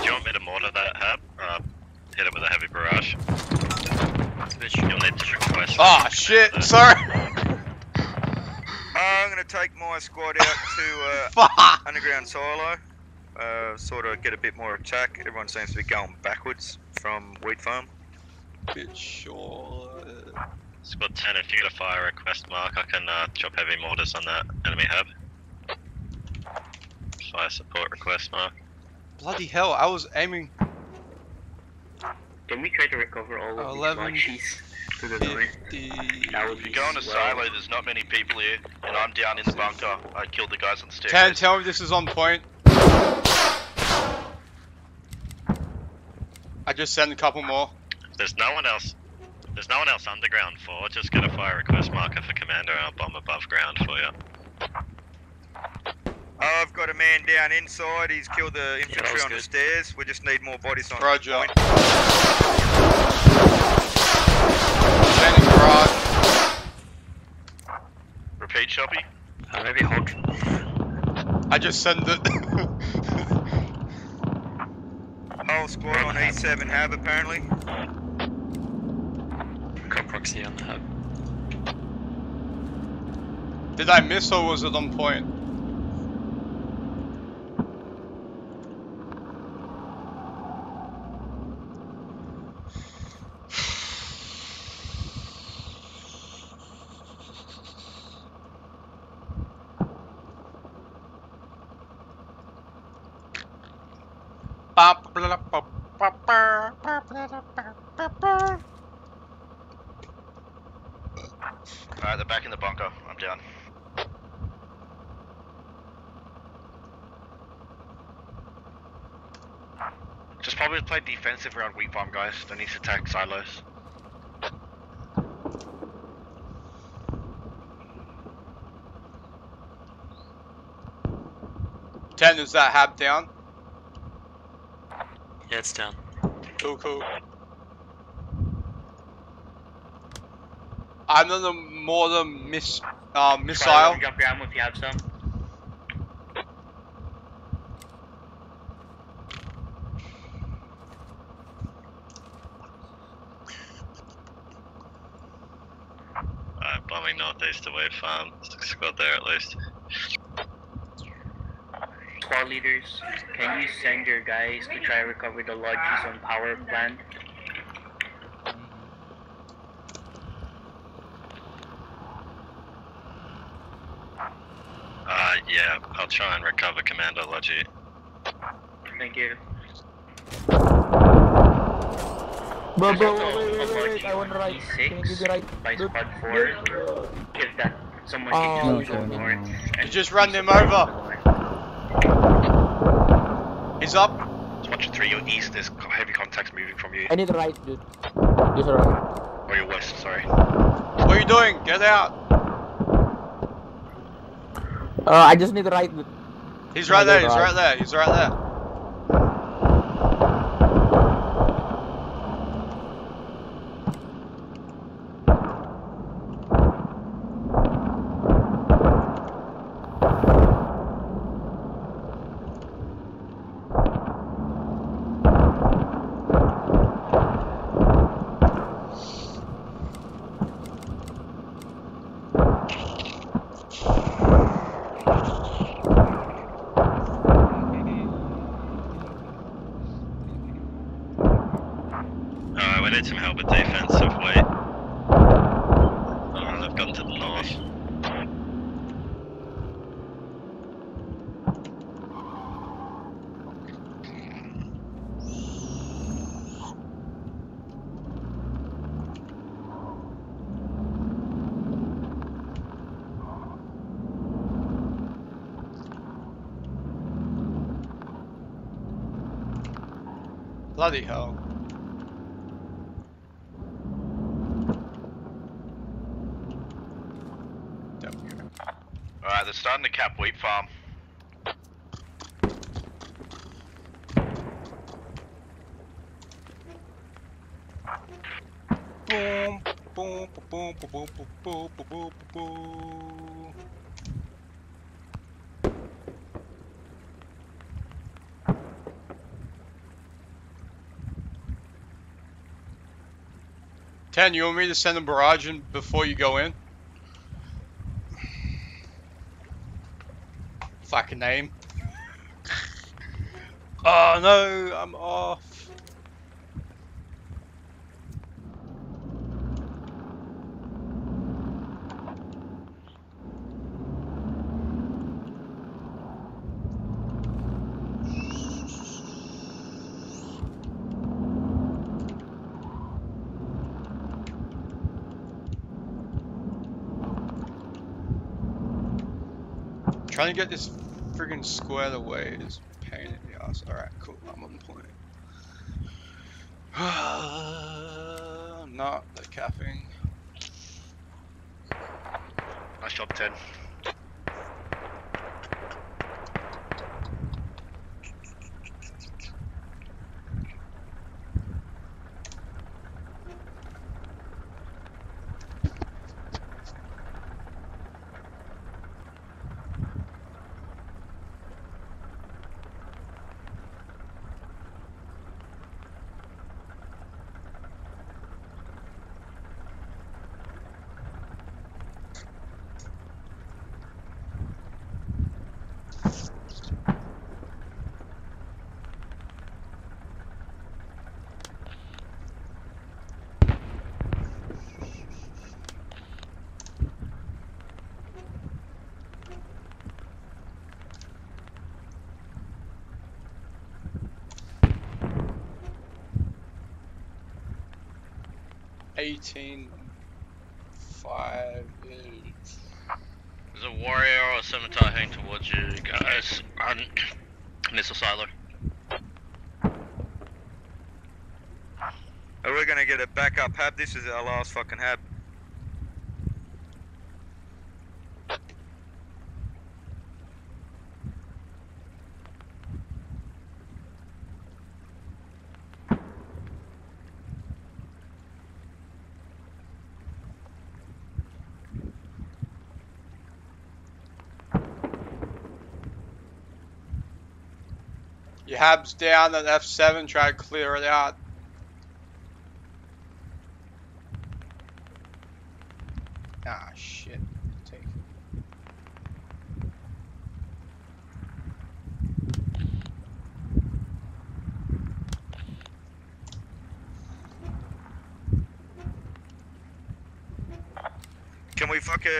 do you want me to mortar that hab? Uh, hit it with a heavy barrage. You'll need to request. Ah, shit, sorry. Uh, I'm gonna take my squad out to uh, underground silo. Uh, sort of get a bit more attack. Everyone seems to be going backwards from wheat farm. Bit sure. Squad 10, if you get a fire request mark, I can uh, drop heavy mortars on that enemy hub. Fire support request mark. Bloody hell, I was aiming. Can we try to recover all of Eleven these lodges to the north? That would If be you go on a silo, there's not many people here, and I'm down in the bunker. I killed the guys on the Tan, staircase. tell me this is on point. I just sent a couple more. There's no one else. There's no one else underground for. Just get a fire request marker for commander, and I'll bomb above ground for you. I've got a man down inside. He's killed the infantry was on the stairs. We just need more bodies on Roger. point. Standing garage. Repeat, Shoppy. Uh, maybe hold. I just sent it. Whole squad on E7 hab apparently. Got proxy on the hub. Did I miss or was it on point? Alright, they're back in the bunker. I'm down. Just probably play defensive around wheat farm, guys. Don't need to attack silos. Ten, is that hab down? Yeah, it's down. Cool, cool. I'm on the mortar miss, uh, Try missile. to drop your ammo if you have some. Alright, bombing northeast away farm. Squad there at least. Squad leaders, can you send your guys to try to recover the lodges on power plant? Uh, yeah, I'll try and recover Commander Logi. Thank you. Bro, There's wait, wait, wait, wait, I want to right. Can you give E6 me right? by squad 4. If that someone Oh, can just okay, go no, north. no. and just run them over. He's up. Watch three, your east, there's heavy contacts moving from you. I need the right, dude. This right. Or your west, sorry. What are you doing? Get out. Uh, I just need the right, dude. He's right there. He's right there. He's right there. Bloody hell. Alright, they're starting to cap wheat farm. boom, boom, boom, boom, boom, boom, boom, boom, boom. Ten, you want me to send a barrage in before you go in? Fucking name. Oh no, I'm off. Trying to get this friggin' squared away is pain in the ass. Alright, cool, I'm on point. Not the capping. Nice job, 10. Eighteen five is There's a warrior or a scimitar heading towards you guys on missile silo. Are we gonna get a backup hab? This is our last fucking hab. Hab's down at F7, try to clear it out. Ah, shit. Take. Can we fucking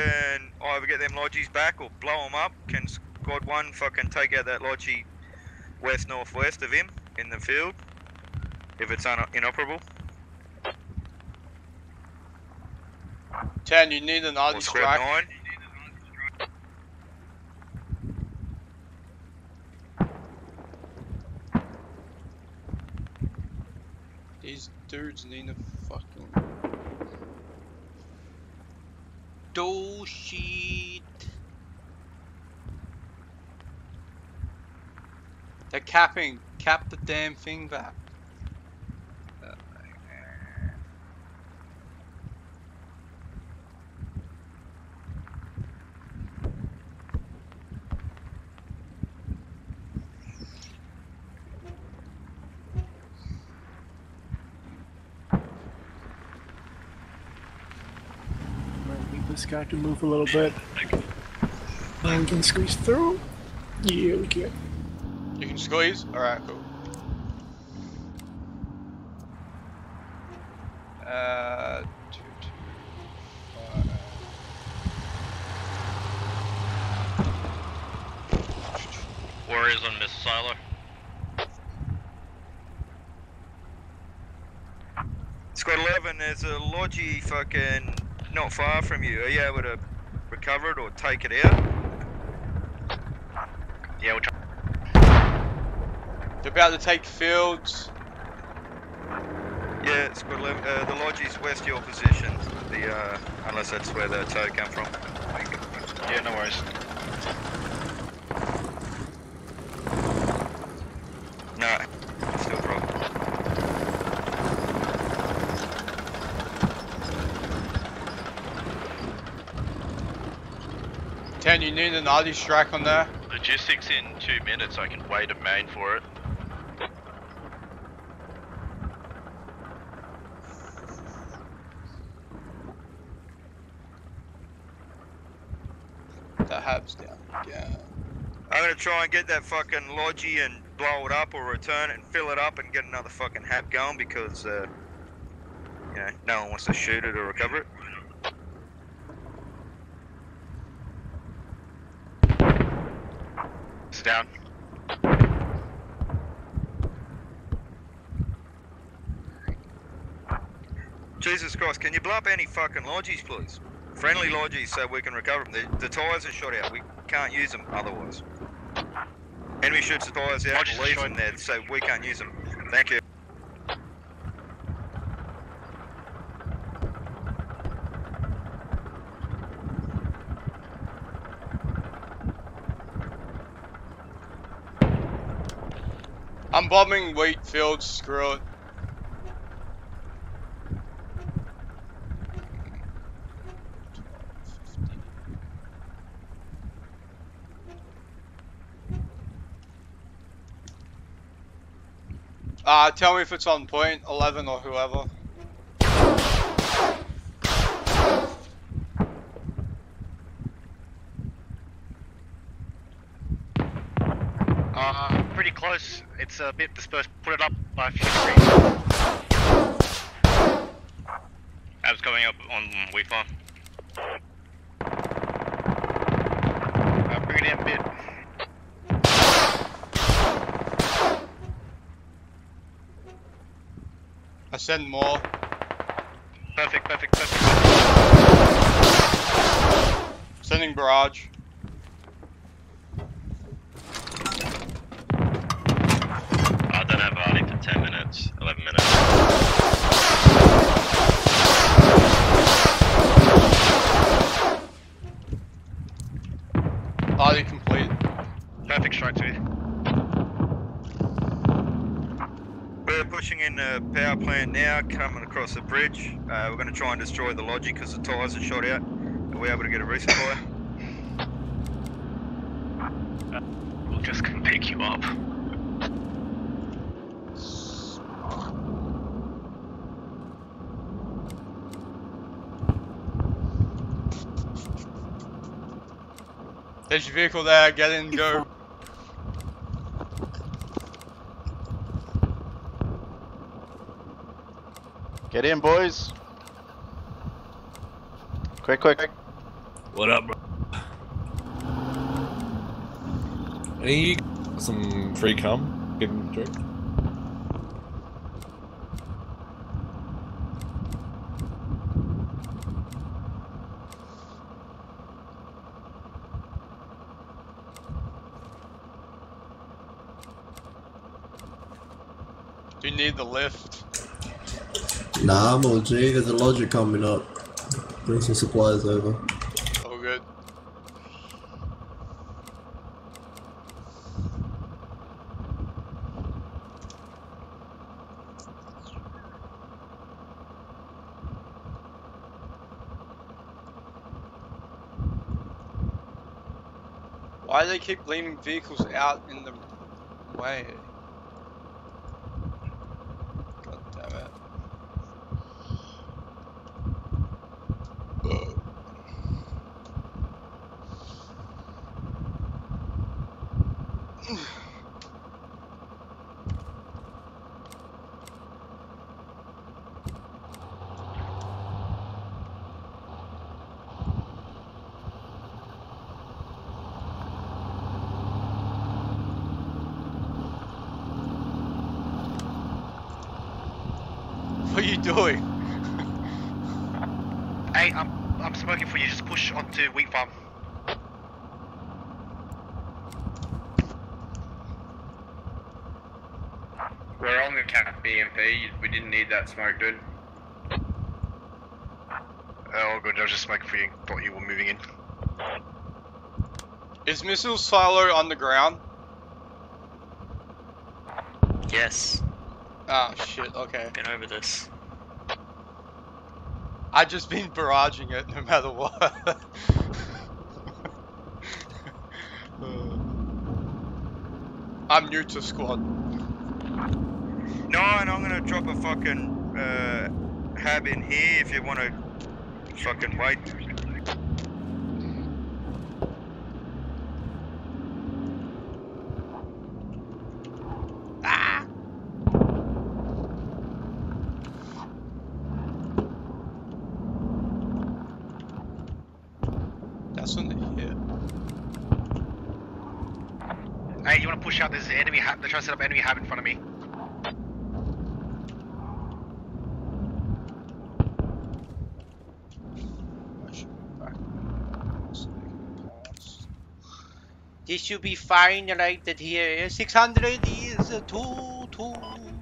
either get them lodges back or blow them up? Can squad one fucking take out that logi west northwest of him in the field if it's un- inoperable? 10, you need an squad strike. nine? These dudes need a fucking... Do shit. They're capping. Cap the damn thing back. This guy to move a little bit. I can squeeze through. Yeah, we can. You can squeeze? Alright, cool. Uh, two, two, five. Warriors on missile silo. Squad 11, there's a logi fucking not far from you. Are you able to recover it or take it out? about to take fields. Yeah, uh, the logi is west of your position, the, uh, unless that's where the tow came from. Yeah, no worries. No, still problem. Ten, you need an arty strike on there? Logistics in two minutes, I can wait a main for it. Gonna try and get that fucking logi and blow it up or return it and fill it up and get another fucking hab going because, uh, you know, no one wants to shoot it or recover it. Down. Jesus Christ, can you blow up any fucking logis, please? Friendly logis so we can recover them. The, the tyres are shot out. We can't use them otherwise. Enemy shoots the tyres out and leaves them there so we can't use them. Thank you. I'm bombing wheat fields, screw it. Uh, tell me if it's on point, 11 or whoever. Uh, pretty close. It's a bit dispersed. Put it up by a few degrees. Abs coming up on farm. Uh, bring it in a bit. I send more. Perfect, perfect, perfect. Sending barrage. I don't have Arctic for 10 minutes, 11 minutes. Arty complete. Perfect strike two. We're pushing in the power plant now, coming across the bridge. Uh, we're going to try and destroy the logi because the tyres are shot out. Are we able to get a resupply? We'll just come pick you up. There's your vehicle there, get in, go. Get in, boys. Quick, quick, quick. What up, bro? Any some free cum? Give him a drink. Do you need the lift? Nah, I'm all G. There's a lodger coming up. Bring some supplies over. Oh, good. Why do they keep leaving vehicles out in the way? God damn it. What are you doing? Hey, I'm I'm smoking for you. Just push onto wheat farm. We're on the cap BMP. We didn't need that smoke, dude. Oh, good. I was just smoking for you. Thought you were moving in. Is missile silo on the ground? Yes. Oh shit, okay. Been over this. I've just been barraging it no matter what. Uh, I'm new to squad. No, and I'm gonna drop a fucking uh, hab in here if you wanna fucking wait. Set up enemy hab in front of me. This should be fine right that here. 600 is uh, 2, 2,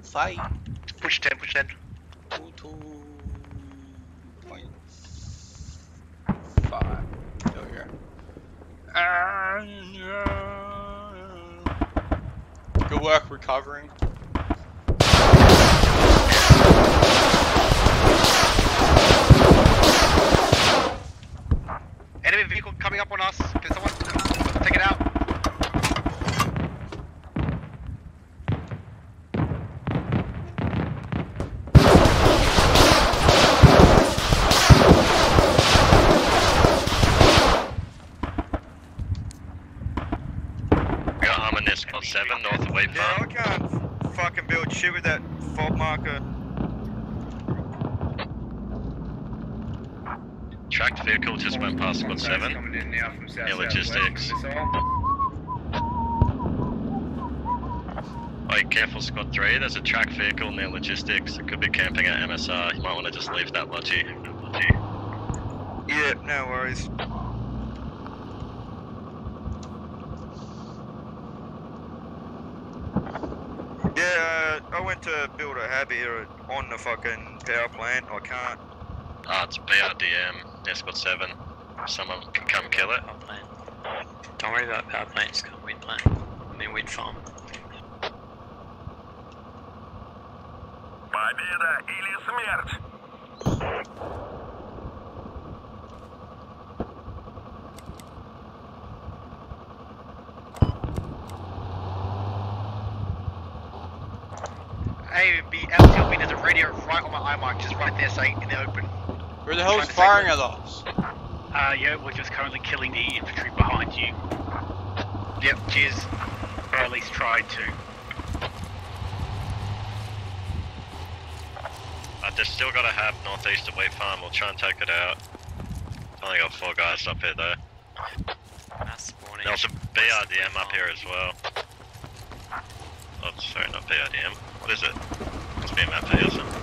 5. Push 10, push 10. 2, 2, point 5. Over here. Good work recovering. Enemy vehicle coming up on us. Can someone take it out? We got armor near spot 7, north of Wayne Yeah, I Farm. can't fucking build shit with that fob marker. Tracked vehicle just went past squad 7. Coming in now from south Near logistics. Missile. Oh, careful squad 3, there's a tracked vehicle near logistics. It could be camping at MSR. You might want to just leave that logi. Yeah, no worries. Yeah, uh, I went to build a hab here on the fucking power plant. I can't. Ah, it's BRDM, near squad 7. Someone can come kill it. Don't worry about power plants, come wind plant. I mean wind farm. Победа или смерть? Hey, be MT-LB, there's a radio right on my eye mark, just right there, saying in the open. Where the hell is firing at us? Uh, yeah, we're just currently killing the infantry behind you. Yep, cheers. Or at least tried to. Uh, they've still got to have northeast of Wheat Farm. We'll try and take it out. Only got four guys up here though. There's a BRDM up here as well. Oh, sorry, not BRDM. What is it? Must be a map here or something.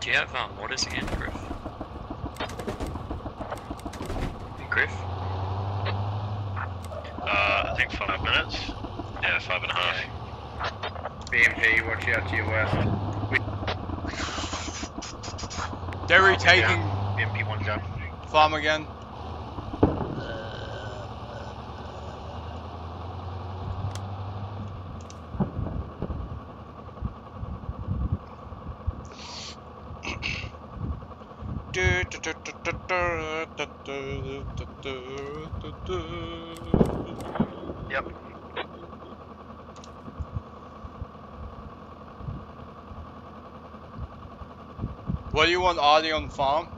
Do you have um, mortars again, Griff? Griff? Uh, I think five minutes. Yeah, five and a half. BMP, watch out to your west. They're retaking BMP one down. farm again. Yep. What do you want arty on farm?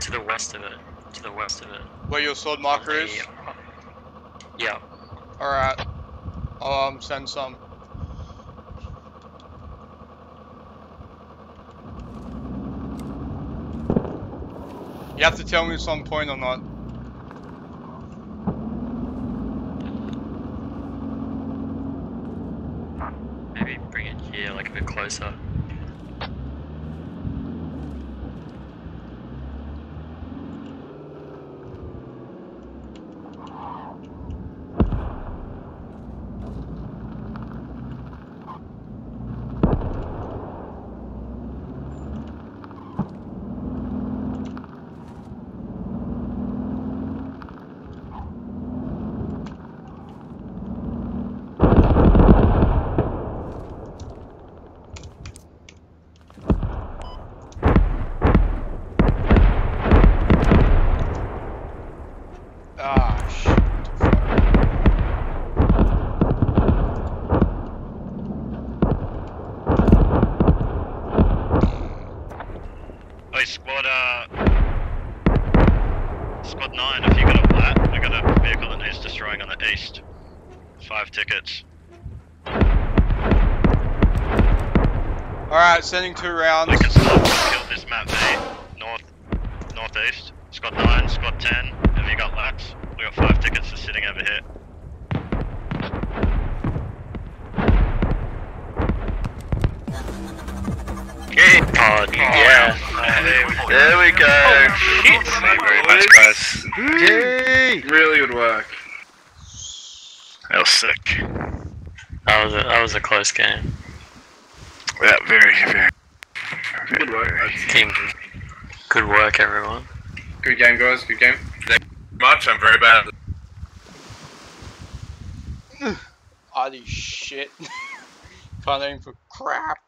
To the west of it. To the west of it. Where your sword marker is? Yeah. Alright. I'll um, send some. You have to tell me at some point or not. Alright, sending two Good game, guys. Good game. Much, I'm very bad. Holy shit. Can't aim for crap.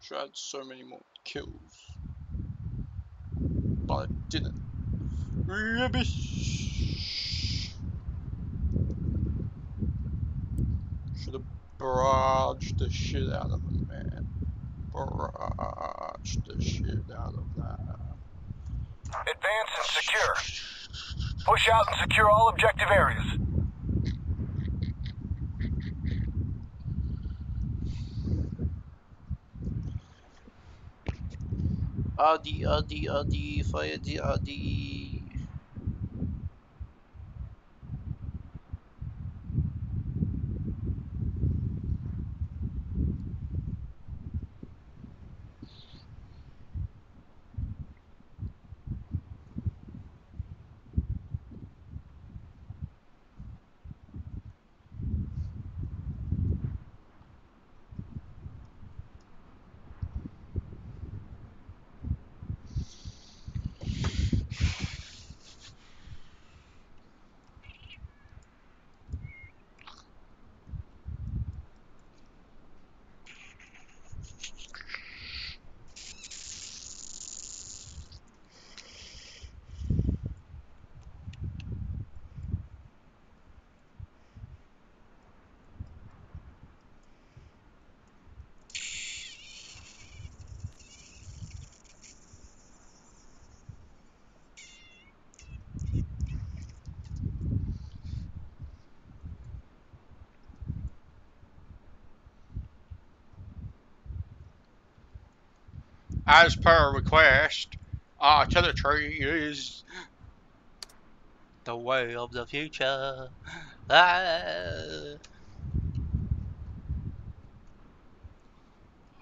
Should have had so many more kills. But I didn't. Rubbish. Should have barraged the shit out of them, man. Barrage the shit out of that. Advance and secure. Push out and secure all objective areas. Adi, Adi, Adi, fire Fayadi, Adi. As per request, uh, artillery is the way of the future. Ah.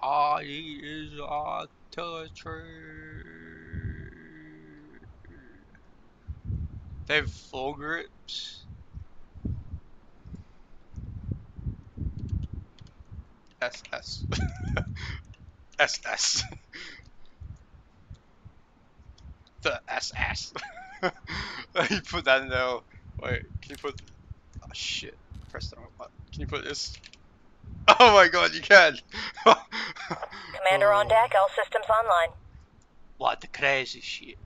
ah All is uh, artillery. They have full grips. SS. SS. the SS. you put that in there. Wait, can you put? Oh shit! Press the wrong button. Can you put this? Oh my god, you can! Commander on deck, all systems online. what the crazy shit?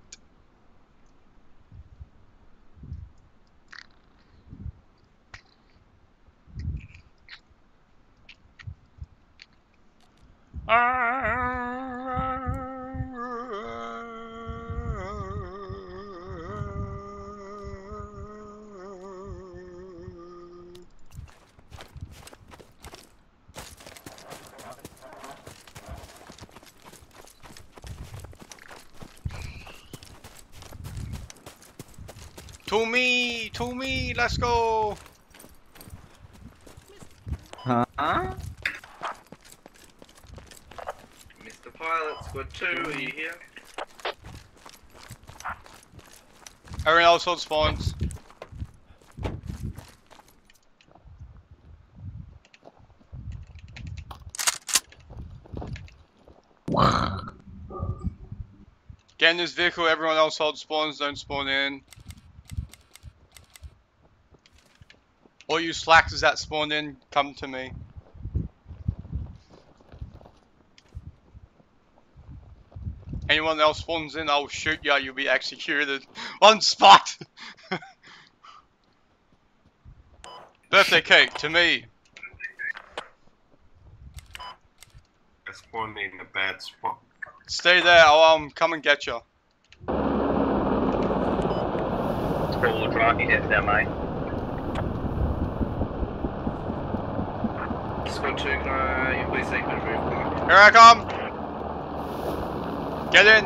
Ah. To me, to me, let's go. Huh? Mr. Pilot, Squad 2, are you here? Everyone else hold spawns. Get in this vehicle, everyone else hold spawns, don't spawn in. All you slackers that spawned in, come to me. Anyone else spawns in, I'll shoot ya, you'll be executed on spot! Birthday cake, to me. I spawned in a bad spot. Stay there, I'll um, come and get ya. four-wheel drive, you hit semi. Squad 2, can I, please take me to move? Here I come! Get in!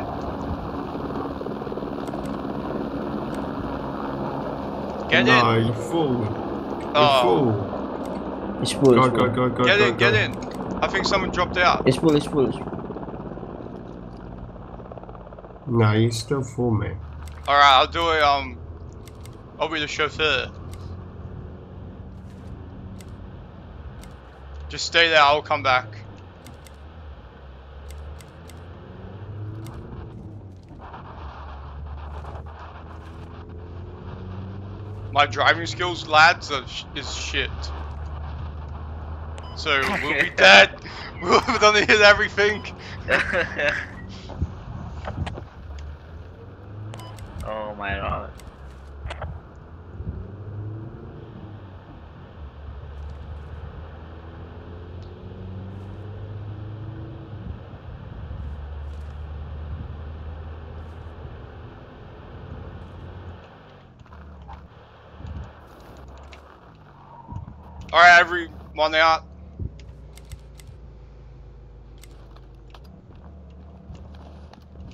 Get no, in! you fool. You Oh. fool. It's full, Go, it's go, full. go, go, Get go, in, get in! I think someone dropped out. It's full, it's full, it's full. No, you still fool me. Alright, I'll do it, um... I'll be the chauffeur. Just stay there, I'll come back. My driving skills, lads, are sh is shit. So, we'll be dead. We'll have done hit everything. oh my god. Alright, everyone out.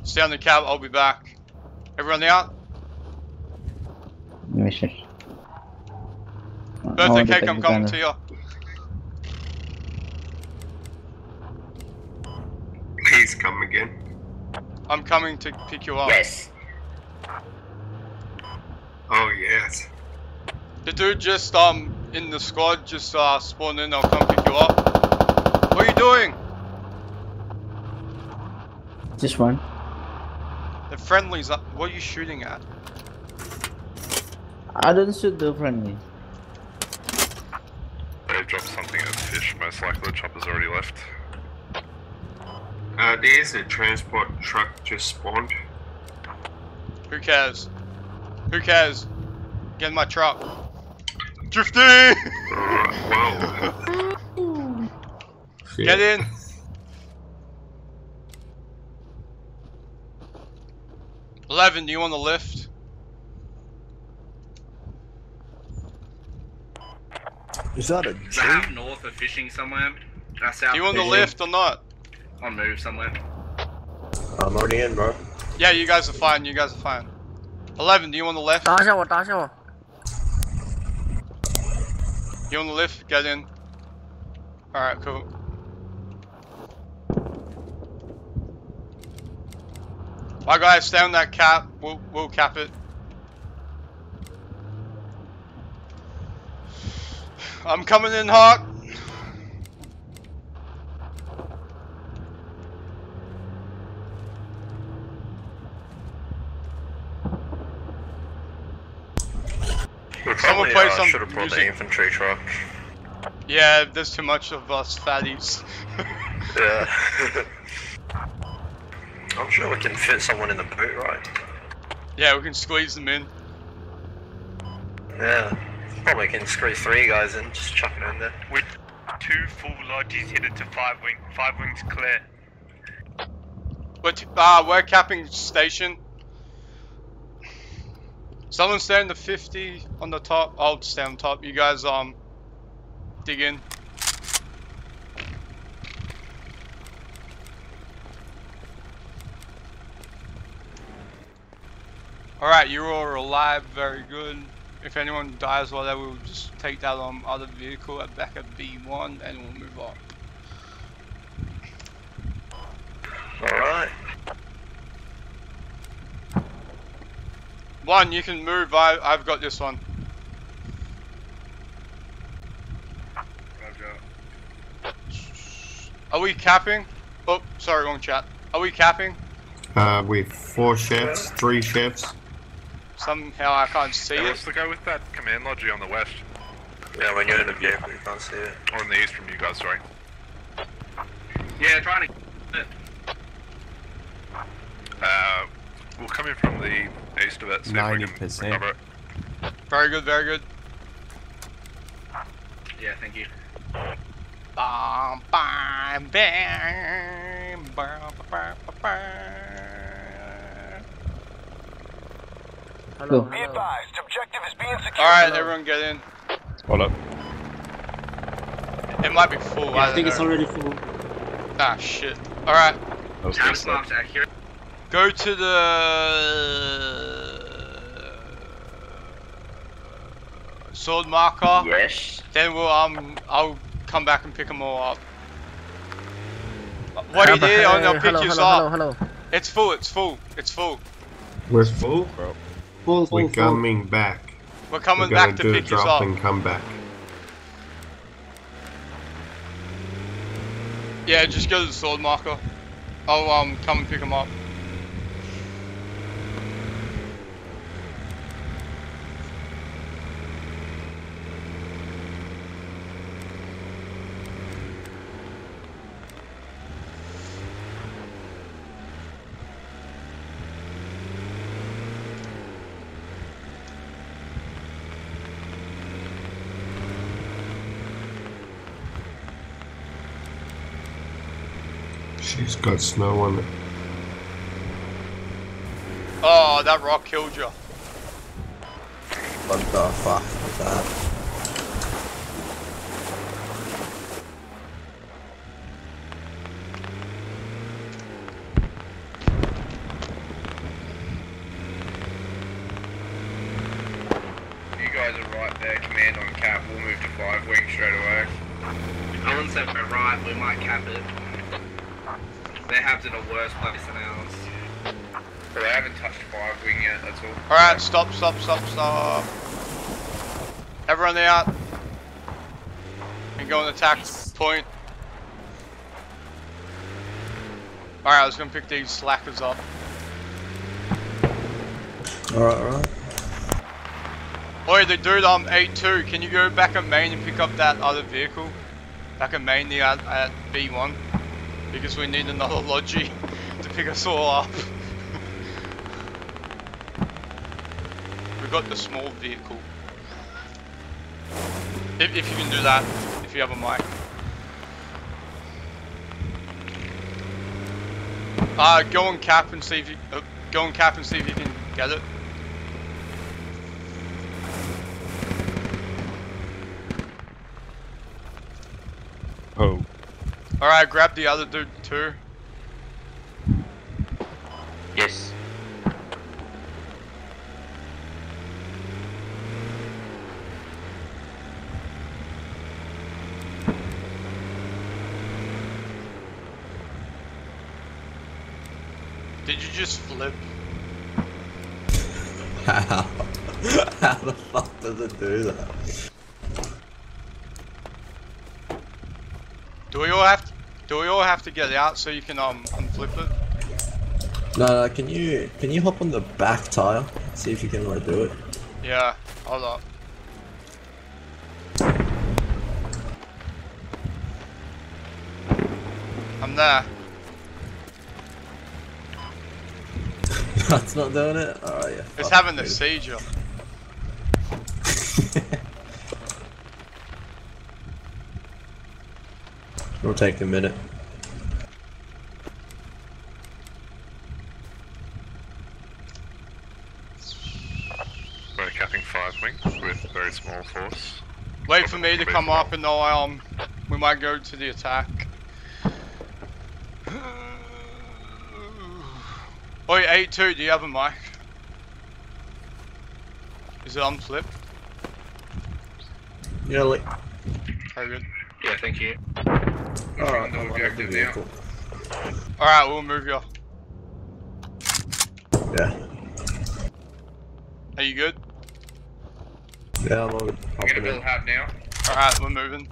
Stay on the cab, I'll be back. Everyone out? Yes, yes. Birthday want to cake, I'm coming to you. Please come again. I'm coming to pick you up. Yes. Oh, yes. The dude just, um, in the squad, just, uh, spawned in, I'll come pick you up. What are you doing? Just one. The friendlies, uh, what are you shooting at? I don't shoot the friendly. They dropped something at fish, most likely the chopper's already left. Uh, there's a transport truck just spawned. Who cares? Who cares? Get in my truck. Drifting! Wow. Get in! Eleven, do you want the lift? Is that a Is that north of fishing somewhere? Uh, south Do you want of the fishing? lift or not? I'll move somewhere. I'm already in, bro. Yeah, you guys are fine, you guys are fine. Eleven, do you want the lift? 打下我，打下我。 You want the lift? Get in. Alright, cool. My guys, stay on that cap. We'll, we'll cap it. I'm coming in hot. Someone play some should have brought the infantry truck. Yeah, there's too much of us fatties. Yeah. I'm sure we can fit someone in the boot, right? yeah, we can squeeze them in. Yeah. Probably can squeeze three guys in, just chuck it in there. With two full logis headed to five wing, five wings clear. But uh, we're capping station. Someone stay in the 50 on the top. I'll stay on top. You guys um dig in. Alright, you're all alive, very good. If anyone dies while we'll just take that um, other vehicle at back at B1 and we'll move on. Alright. One, you can move. I, I've got this one. Are we capping? Oh, sorry, wrong chat. Are we capping? Uh, with four chefs, three chefs. Somehow I can't see Yeah, it. what's the go with that command logi on the west? Yeah, when you're in the vehicle, you can't see it. Or in the east from you guys, sorry. Yeah, trying to. Uh, we'll come in from the east of it, see if we can 90%. recover it. Very good, very good. Yeah, thank you. Bam, bam, bam, bam, bam, bam, bam. Hello, Be hello. advised, objective Alright, everyone get in. Hold up. It might be full. Yeah, I don't think it's know. already full. Ah, shit. Alright. House marks accurate. Go to the sword marker. Yes. Then we'll um I'll come back and pick them all up. What are you Hello, did, and I'll pick hello, you hello, up. hello, hello. It's full. It's full. It's full. We're full? Full, We're coming back. We're coming We're back to do pick a you drop up. and come back. Yeah, just go to the sword marker. I'll um come and pick them up. She's got snow on it. Oh, that rock killed you. What the fuck was that? You guys are right there, command on cap. We'll move to five wing straight away. Owen said we're right, we might cap it. Their habs in a worse place than ours. But I haven't touched five wing yet, that's all. Alright, stop, stop, stop, stop. Everyone out. And go and attack point. Alright, I was gonna pick these slackers up. Alright, alright. Oi, the dude um 8-2, can you go back at main and pick up that other vehicle? Back at main the at, at B1. Because we need another Logi to pick us all up. we got the small vehicle. If, if you can do that, if you have a mic. Uh, go on cap and see if you, uh, go on cap and see if you can get it. Alright, grab the other dude too. Yes. Did you just flip? How? How the fuck does it do that? Do we all have to, do we all have to get out so you can um unflip it? No, no, can you can you hop on the back tire? See if you can like do it. Yeah, hold up. I'm there. That's not doing it? Oh yeah. It's having a dude. seizure. It'll take a minute. We're capping five wings with very small force. Wait for me to come up and know um we might go to the attack. Oi, 8-2, do you have a mic? Is it unflipped? Yeah, like. Very good. Yeah, thank you. Alright, I'm on the vehicle. Alright, we'll move you. Yeah. Are you good? Yeah, I'm all good. I'm gonna build hab now. Alright, we're moving.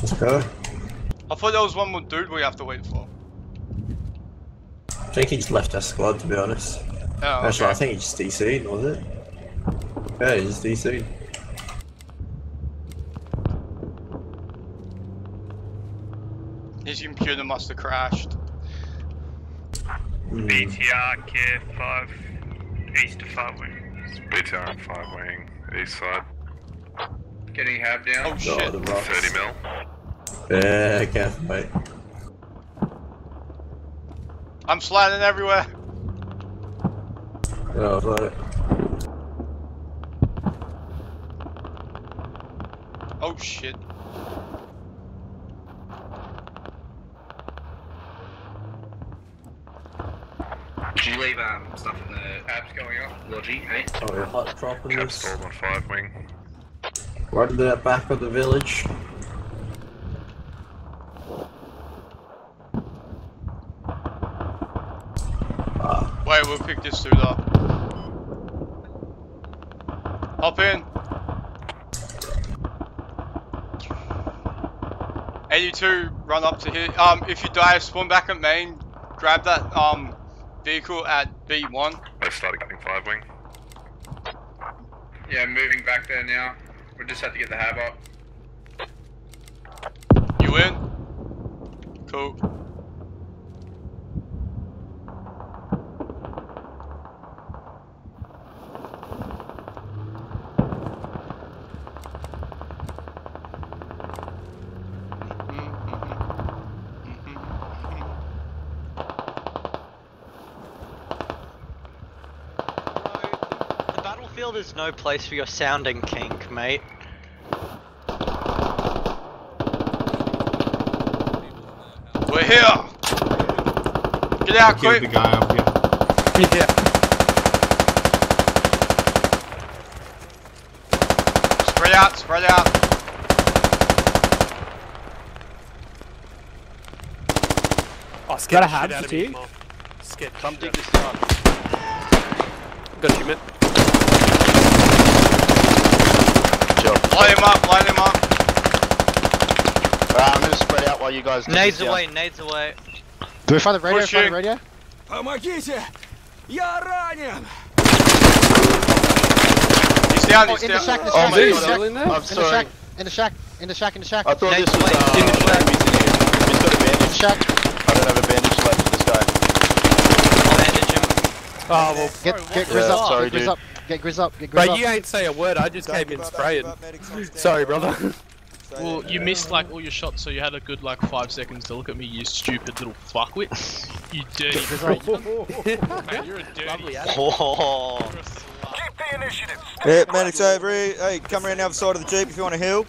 Let's go. I thought there was one more dude we have to wait for. I think he just left our squad to be honest. Oh, Actually, okay. I think he just DC'd, was it? Yeah, he just DC'd. computer must have crashed. Hmm. BTR, care 5, east of 5 wing. BTR, 5 wing, east side. Getting half down. Oh shit. Oh, 30 mil. Yeah, careful mate. I'm sliding everywhere. Oh shit. Did you leave um, stuff in the apps going up? Logi, hey? Oh, yeah, hot dropping Cap this. stalled on 5 wing. Right to the back of the village. Wait, we'll pick this dude up. Hop in. 82, run up to here. Um, if you die, spawn back at main. Grab that um vehicle at B1. They started capping 5 wing. Yeah, moving back there now. We just have to get the hab up. You in? Cool. The battlefield is no place for your sounding kink, mate. We're here. Get out Killed quick. the guy up here. Yeah. Spread out, spread out. Oh, scared a hab for you? Come dig this down. Got a human. Line him up, line him up. Alright, I'm gonna spread out while you guys. dig Nades this down. away, nades away. Do we find the radio? Pushing. Find the radio? Помогите! Я ранен! He's down, Oh, he's in the down. shack, in the oh shack, my in the god, shack, I'm, in the I'm sorry. shack, in the shack, in the shack, in the shack. I thought Nades this was away. uh, in the shack. He's got a bandage. Shack. I don't have a bandage left for this guy. Oh, well, Get, get Grizz Yeah, up, sorry, get Grizz dude. up, get Grizz up, get Grizz Bro, up. you ain't say a word. I just came in spraying. Sorry, brother. Well, you missed like all your shots, so you had a good like five seconds to look at me, you stupid little fuckwit. You dirty freak. Man, you're a dirty. Oh. Keep the initiative. Yeah, medic's over here. Hey, come around the other side of the jeep if you want to heal.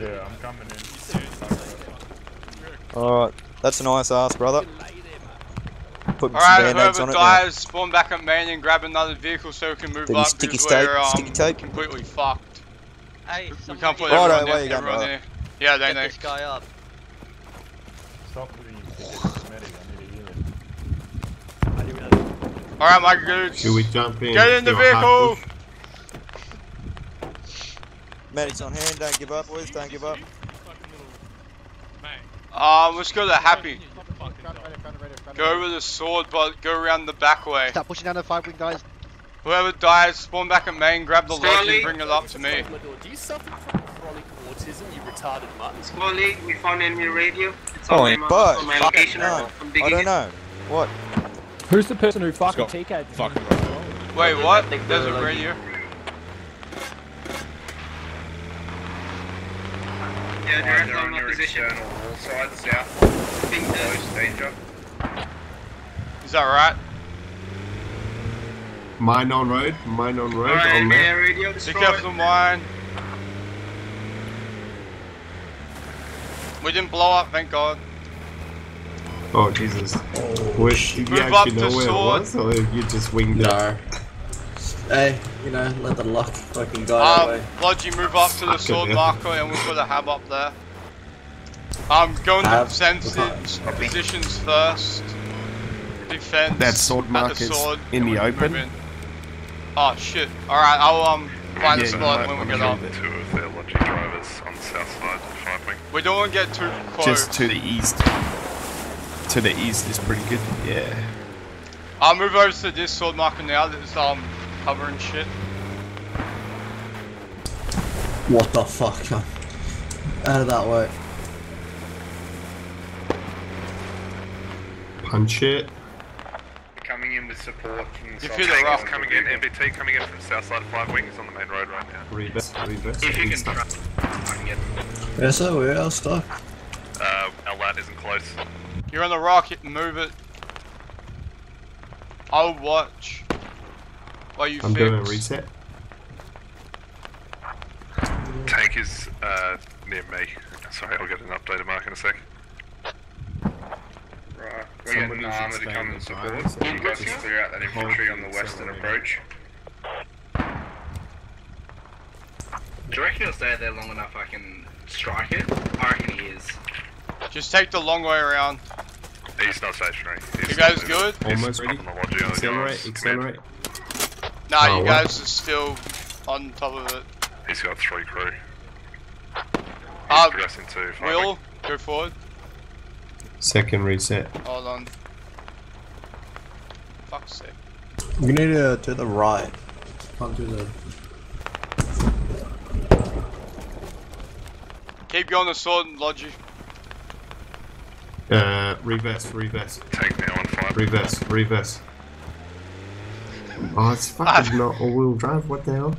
Yeah, I'm coming in. Alright, that's a nice ass, brother. Put some Alright, band-aids whoever on it dies, spawn back at main and grab another vehicle so we can move Then you up sticky because tape, we're um, sticky tape. completely fucked. Hey, We can't put Righto, everyone, where there, everyone there. Yeah, they Get know. this guy up. Stop putting medic, I need a healing. Alright, my dudes. Should we jump in? Get in the Do a hard vehicle! Medic's on hand, don't give up, boys, don't give up. Um, let's go to Happy. Go with the sword, but go around the back way. Stop pushing down the five wing guys. Whoever dies, spawn back at main, grab the lodge and bring it up to me. Do you suffer from chronic autism, you retarded mutt? Slowly, we found enemy radio. It's Oh, on my, but on my location. no. I'm I don't know. What? Who's the person who fucking Scott, TK'd? fucking Wait, what? There's a radio. Yeah, They're they're on on your position. external wall side, south. Ping Close danger. Is that right? Mine on road. Mine on road. Alright, on enemy left. radio Be destroyed. careful, mine. We didn't blow up, thank God. Oh Jesus. Oh, Wish you actually know where sword. it was, or you just winged it? No. Hey, you know, let the luck fucking guide Um, away. Logi, move up to the sword marker and we'll put a hab up there. Um, go into Hab? sensitive positions first. Defense. That sword at the marker's sword, in the open? in. Oh shit. Alright, I'll um find Yeah, a you spot when we get up. Two of their logi drivers on the south side, 5 wing. We don't want to get too close. Just to the east. To the east is pretty good. Yeah. I'll move over to this sword marker now that's um covering shit. What the fuck, man? Out of that way. Punch it. Coming in with support from the You side. feel the Tank rough Coming in, MBT coming in from south side of 5 wings on the main road right now. Reverse. Reverse. If you can East. try, I can get Yes, sir, we're all stuck. Uh, our lat isn't close. You're on the rocket, move it. I'll watch. While you I'm fix. doing a reset. Tank is uh, near me. Sorry, I'll get an updated mark in a sec. Right, we're getting the armour to come and support. You guys can clear out that infantry on the western approach. Do you reckon he'll stay there long enough I can strike it? I reckon he is. Just take the long way around. He's not stationary. He's You guys good? Almost ready. on the lodge, on Accelerate, yours. accelerate. Nah, Oh, you what? guys are still on top of it. He's got three crew. He's Uh, progressing to five Will, go forward. Second reset. Hold on. Fuck's sake. You need to to the right. Can't do the. Keep going the sword and logi. Uh, reverse, reverse. Tank now on fire. Reverse, reverse. Oh, it's fucking not all-wheel drive. What the hell?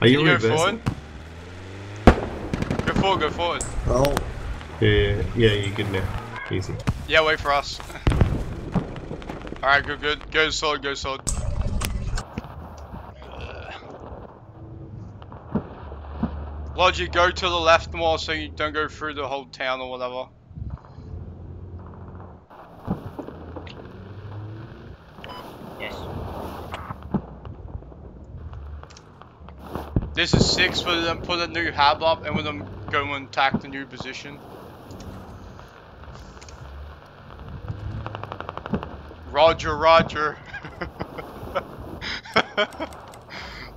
Are you, Can you go reversing? forward? Go forward, go forward. Oh. Yeah, yeah, you're good now. Easy. Yeah, wait for us. Alright, good, good. Go sword, go sword. Logi, go to the left more so you don't go through the whole town or whatever. Yes. This is six for them put a new hab up and with them go and attack the new position. Roger, Roger.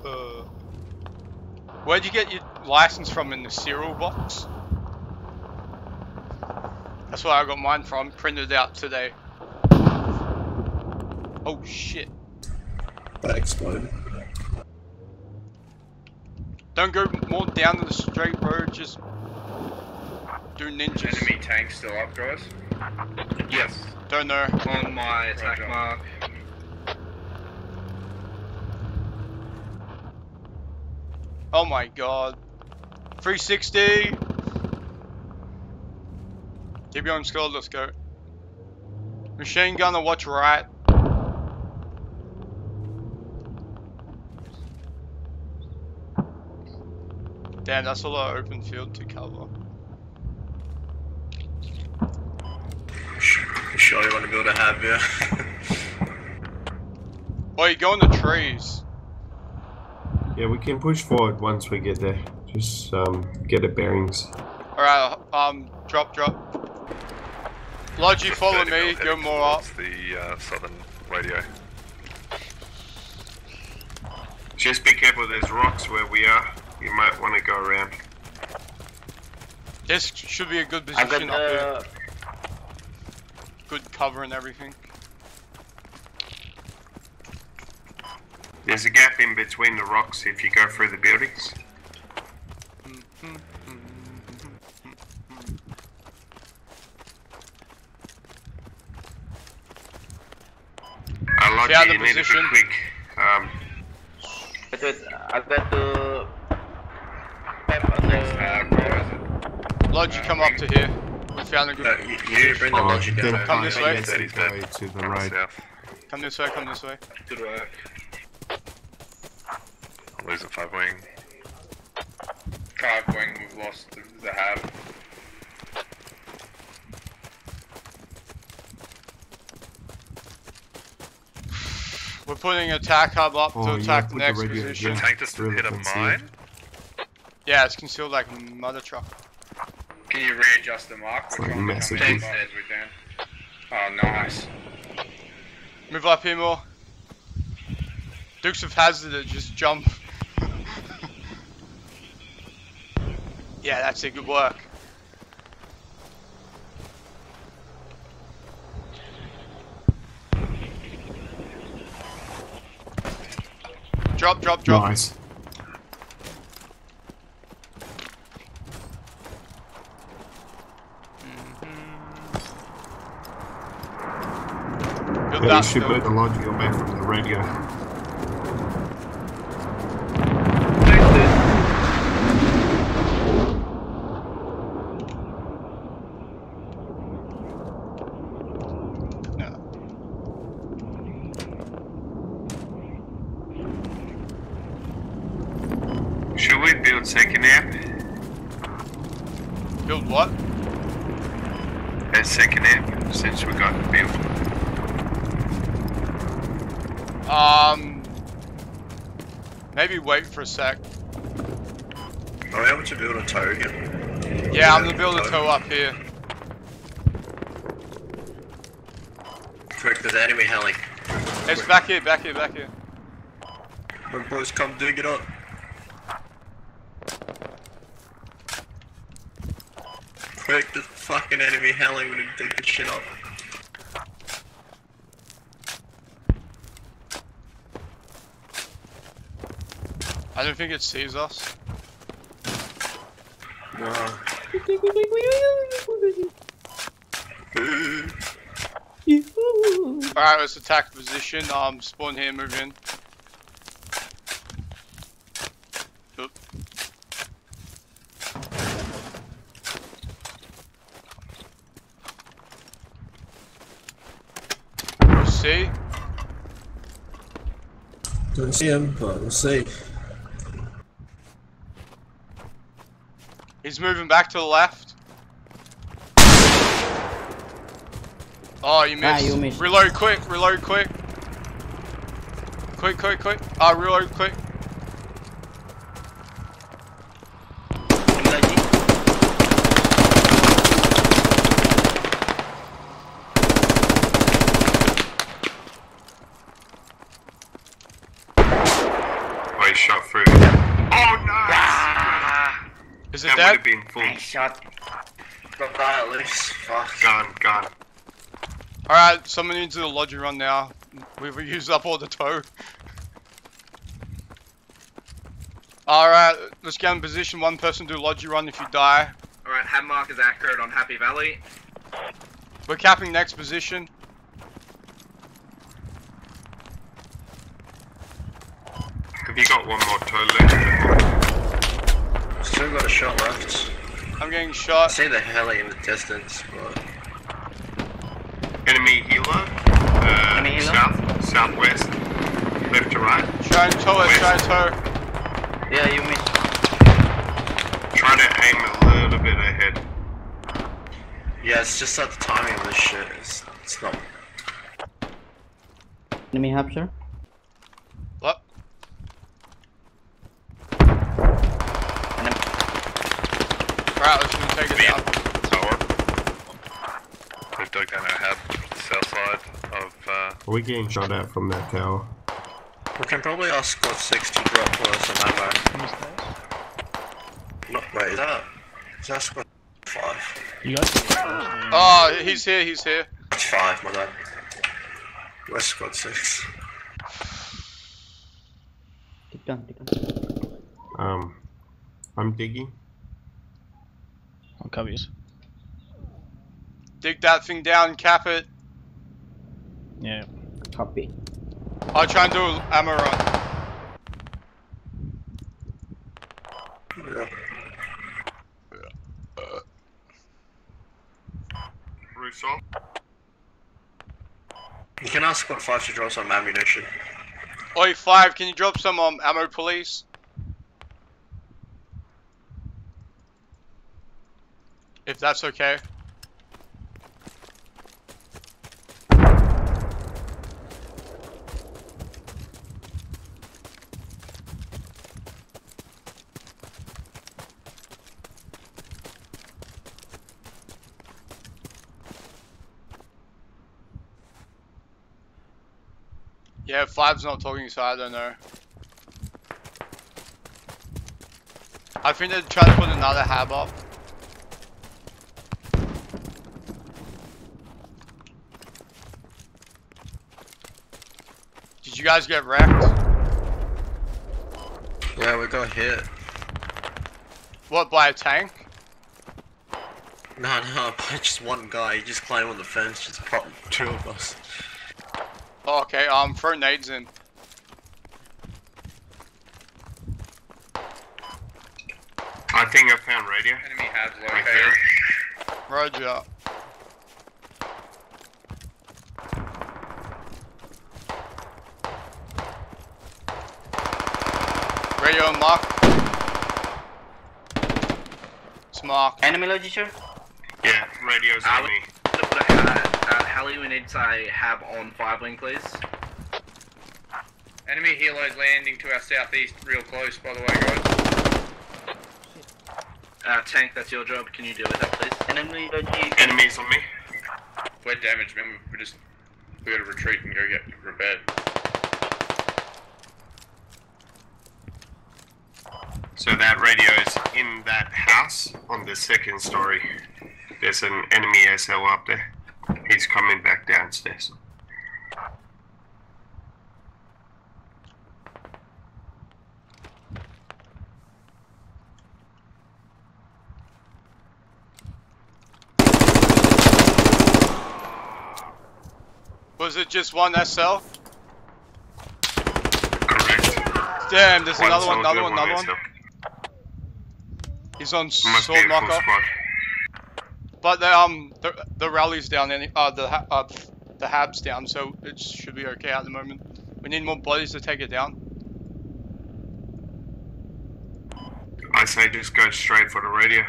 Uh, where'd you get your license from in the cereal box? That's where I got mine from, printed out today. Oh shit. That exploded. Don't go more down the straight road, just do ninjas. Enemy tank still up, guys? Yes. Don't know. On my attack mark. Oh my god. 360! Keep going, skull, let's go. Machine gunner, watch right. Damn, that's a lot of open field to cover. You sure you want to build a hab, yeah? Oh, you go in the trees. Yeah, we can push forward once we get there. Just um, get the bearings. Alright, um, drop, drop. Logi, follow me, mil go more up. towards the uh, southern radio. Just be careful, there's rocks where we are. You might want to go around. This should be a good I got position up here. the. Good cover and everything. There's a gap in between the rocks if you go through the buildings. I like Stay out you need to position. be quick. Um, Wait, wait, I got to. Pep on the. Logi, come up to here. We found a good. Uh, you, you bring the Oh, down. Come this way. yes, He's go dead. to the On right. Come this way, come this way. Good work. Oh, I'm losing five wing. Five wing, we've lost the, the hab. We're putting attack hab up Oh, to attack the put the next radio position. again. Tank just Really hit a concealed. mine. Yeah, it's concealed like mother truck. Can you readjust the mark? It's We're like trying to massive. come in as we can. Oh, nice. Move up here more. Dukes of Hazzard, just jump. yeah, that's it, good work. Drop, drop, drop. Nice. Yeah, you should the logi away from the radio. build second amp. Build what? A second amp since we got the build. Um, maybe wait for a sec. Are we able to build a TOW again? Yeah, I'm gonna build a TOW up here. Quick, there's enemy heli. It's back here, back here, back here. Quick, boys, come dig it up. Quick, there's fucking enemy heli. We need to dig this shit up. I don't think it sees us. No. Alright, let's attack position. Um, spawn here, move in. Oop. See? Don't see him, but we'll see. He's moving back to the left. Oh, you missed. Ah, you missed. Reload quick, reload quick. Quick, quick, quick. Ah, reload quick. Oh, he shot through. Oh, nice! Is it that dead? would have been full. Nice shot. Got that at least. Fuck. Gone, gone. Alright, someone needs to do the logi run now. We've used up all the TOW. Alright, let's get in position. One person do logi run if you die. Alright, hand mark is accurate on Happy Valley. We're capping next position. Have you got one more TOW left? Still got a shot left. I'm getting I shot. see the heli in the distance, but Enemy healer. Uh, Enemy healer? South, southwest. Left to right. Try and TOW it, try and TOW. Yeah, you missed. Try to aim a little bit ahead. yeah, it's just that the timing of this shit is it's not. Enemy capture. What? Alright, let's go take it down. Tower. We've dug down our hab south side of. Uh, Are we getting shot at from that tower? We can probably ask Squad 6 to drop for us some ammo. No, wait, is that, is that Squad 5? You guys? Oh, he's here, he's here. It's 5, my bad. Where's Squad 6? Take down, take down. Um, I'm digging. I'll cover you. Dig that thing down, cap it. Yeah. Copy. I'll try and do an ammo run. Yeah. roof's off. You can ask Squad 5 to drop some ammunition. Oi, 5, can you drop some um, ammo, please? If that's okay. Five's not talking, so I don't know. I think they're trying to put another hab up. Did you guys get wrecked? Yeah, we got hit. What, by a tank? No, no, by just one guy. He just climbed on the fence, just popped two of us. Oh, okay, um, throw nades in. I think I found radio. Enemy has Right located. there. Roger. Radio and mark. mark. Enemy logister? Yeah, radio's on me. Uh, Hallie, we need to say hab on five wing, please. Enemy helos landing to our southeast, real close, by the way, guys. Uh, tank, that's your job. Can you deal with that, please? Enemy. Enemies on me. We're damaged, man. We just we gotta retreat and go get repaired. So that radio is in that house on the second story. There's an enemy SL up there. He's coming back downstairs. Was it just one SL? Damn, there's One another one, another one, another one. He's on Must sword marker. But the um the the rally's down any uh the uh the hab's down, so it should be okay at the moment. We need more bodies to take it down. I say just go straight for the radio.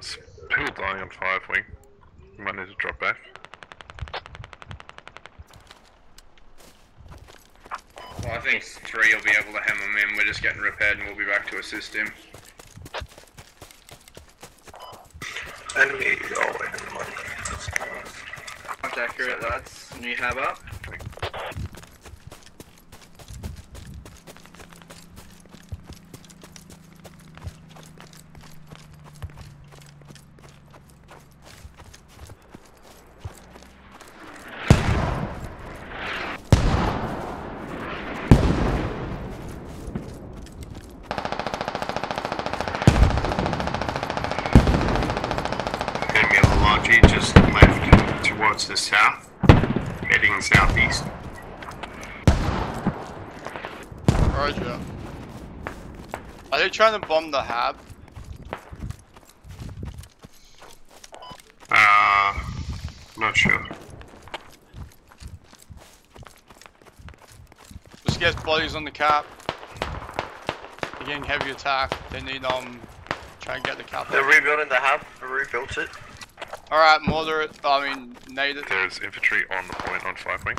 There's people dying on five wing. We might need to drop back. Well, I think three will be able to hem him in. We're just getting repaired and we'll be back to assist him. Enemy. Oh, wait, That's accurate, lads. New hab up. Enemy of the Logi just left towards the south, heading southeast. Roger. Are they trying to bomb the hab? Uh, not sure. Let's get bodies on the cap. They're getting heavy attack. They need um try and get the cap. They're rebuilding the hab. They rebuilt it. Alright, moderate I mean nade it. There's infantry on the point on five wing.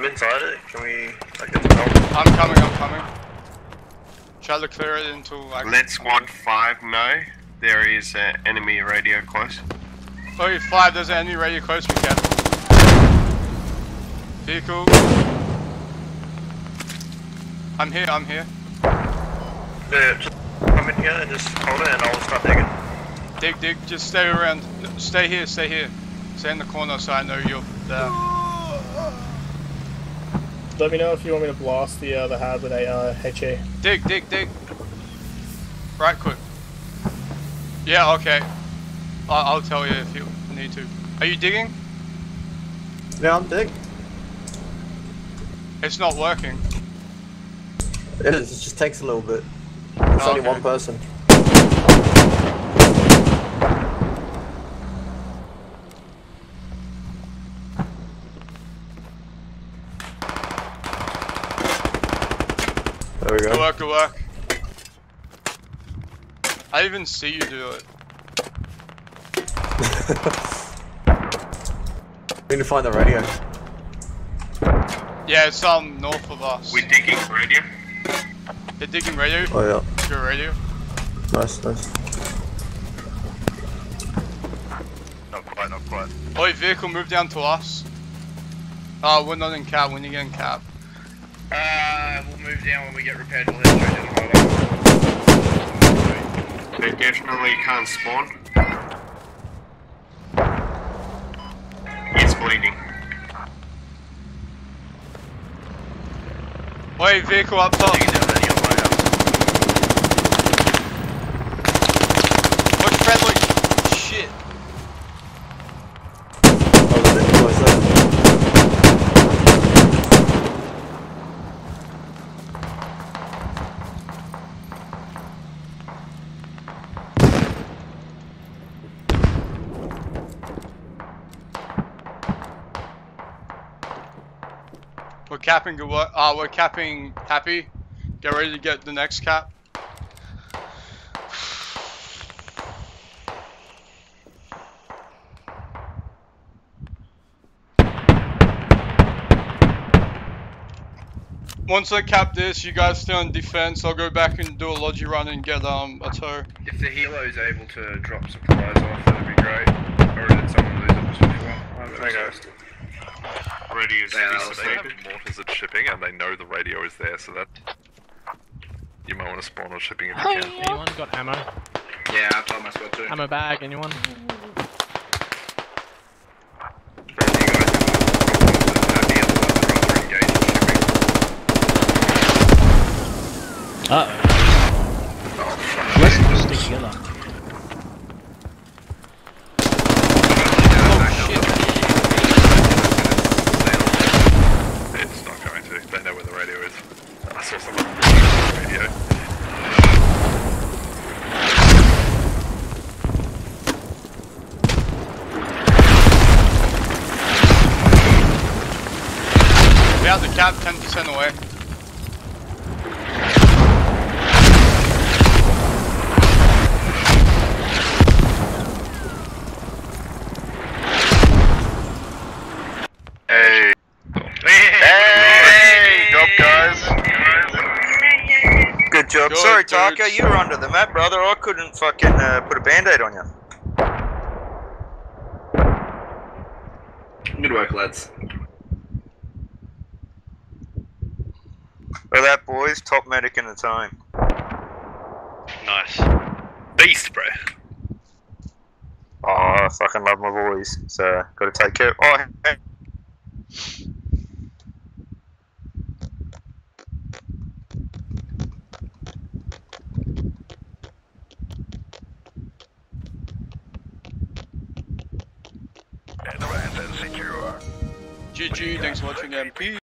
I'm inside it. Can we like, get some help? I'm coming, I'm coming. Try to clear it until like Let squad five know there is an enemy radio close. Oh, five, there's an enemy radio close, be careful. Vehicle. I'm here, I'm here. Yeah, just come in here and just hold it and I'll start digging. Dig, dig, just stay around. Stay here, stay here. Stay in the corner so I know you're there. Let me know if you want me to blast the uh, the hab with a uh, HE. Dig, dig, dig. Right quick. Yeah, okay. I'll, I'll tell you if you need to. Are you digging? Yeah, I'm digging. It's not working. It is. It just takes a little bit. It's only Okay. one person. There we Good go. work, good work. I didn't even see you do it. We need to find the radio. Yeah, it's um north of us. We're digging radio. They're digging radio. Oh yeah. Your radio. Nice, nice. Not quite, not quite. Oh, vehicle move down to us. Oh, we're not in cab. When you get in cab. Uh, we'll move down when we get repaired. We'll head straight to the hideout. They definitely can't spawn. He's bleeding. Wait, vehicle up top. Look friendly. Shit. Oh, there's any guys there. Capping good work. Uh, we're capping happy. Get ready to get the next cap. Once I cap this, you guys stay on defense. I'll go back and do a logi run and get um a TOW. If the helo is able to drop supplies off, that'd be great. Or did someone lose it just before? I haven't noticed. Radios Yeah, yeah, they have mortars at shipping and they know the radio is there, so that you might want to spawn on shipping if you can. Anyone got ammo? Yeah, I told myself too. Ammo bag, anyone? Uh oh. Let's just stick together. Cap 10% away. Hey. Hey, job guys. Good job. Good, Sorry. Taka, you were under the map, brother. I couldn't fucking uh, put a band-aid on you. Good work, lads. Look at that, boys. Top medic in the time. Nice. Beast, bro. Oh, I fucking love my boys. So, gotta take care. Oh, hey. GG, thanks for watching MP.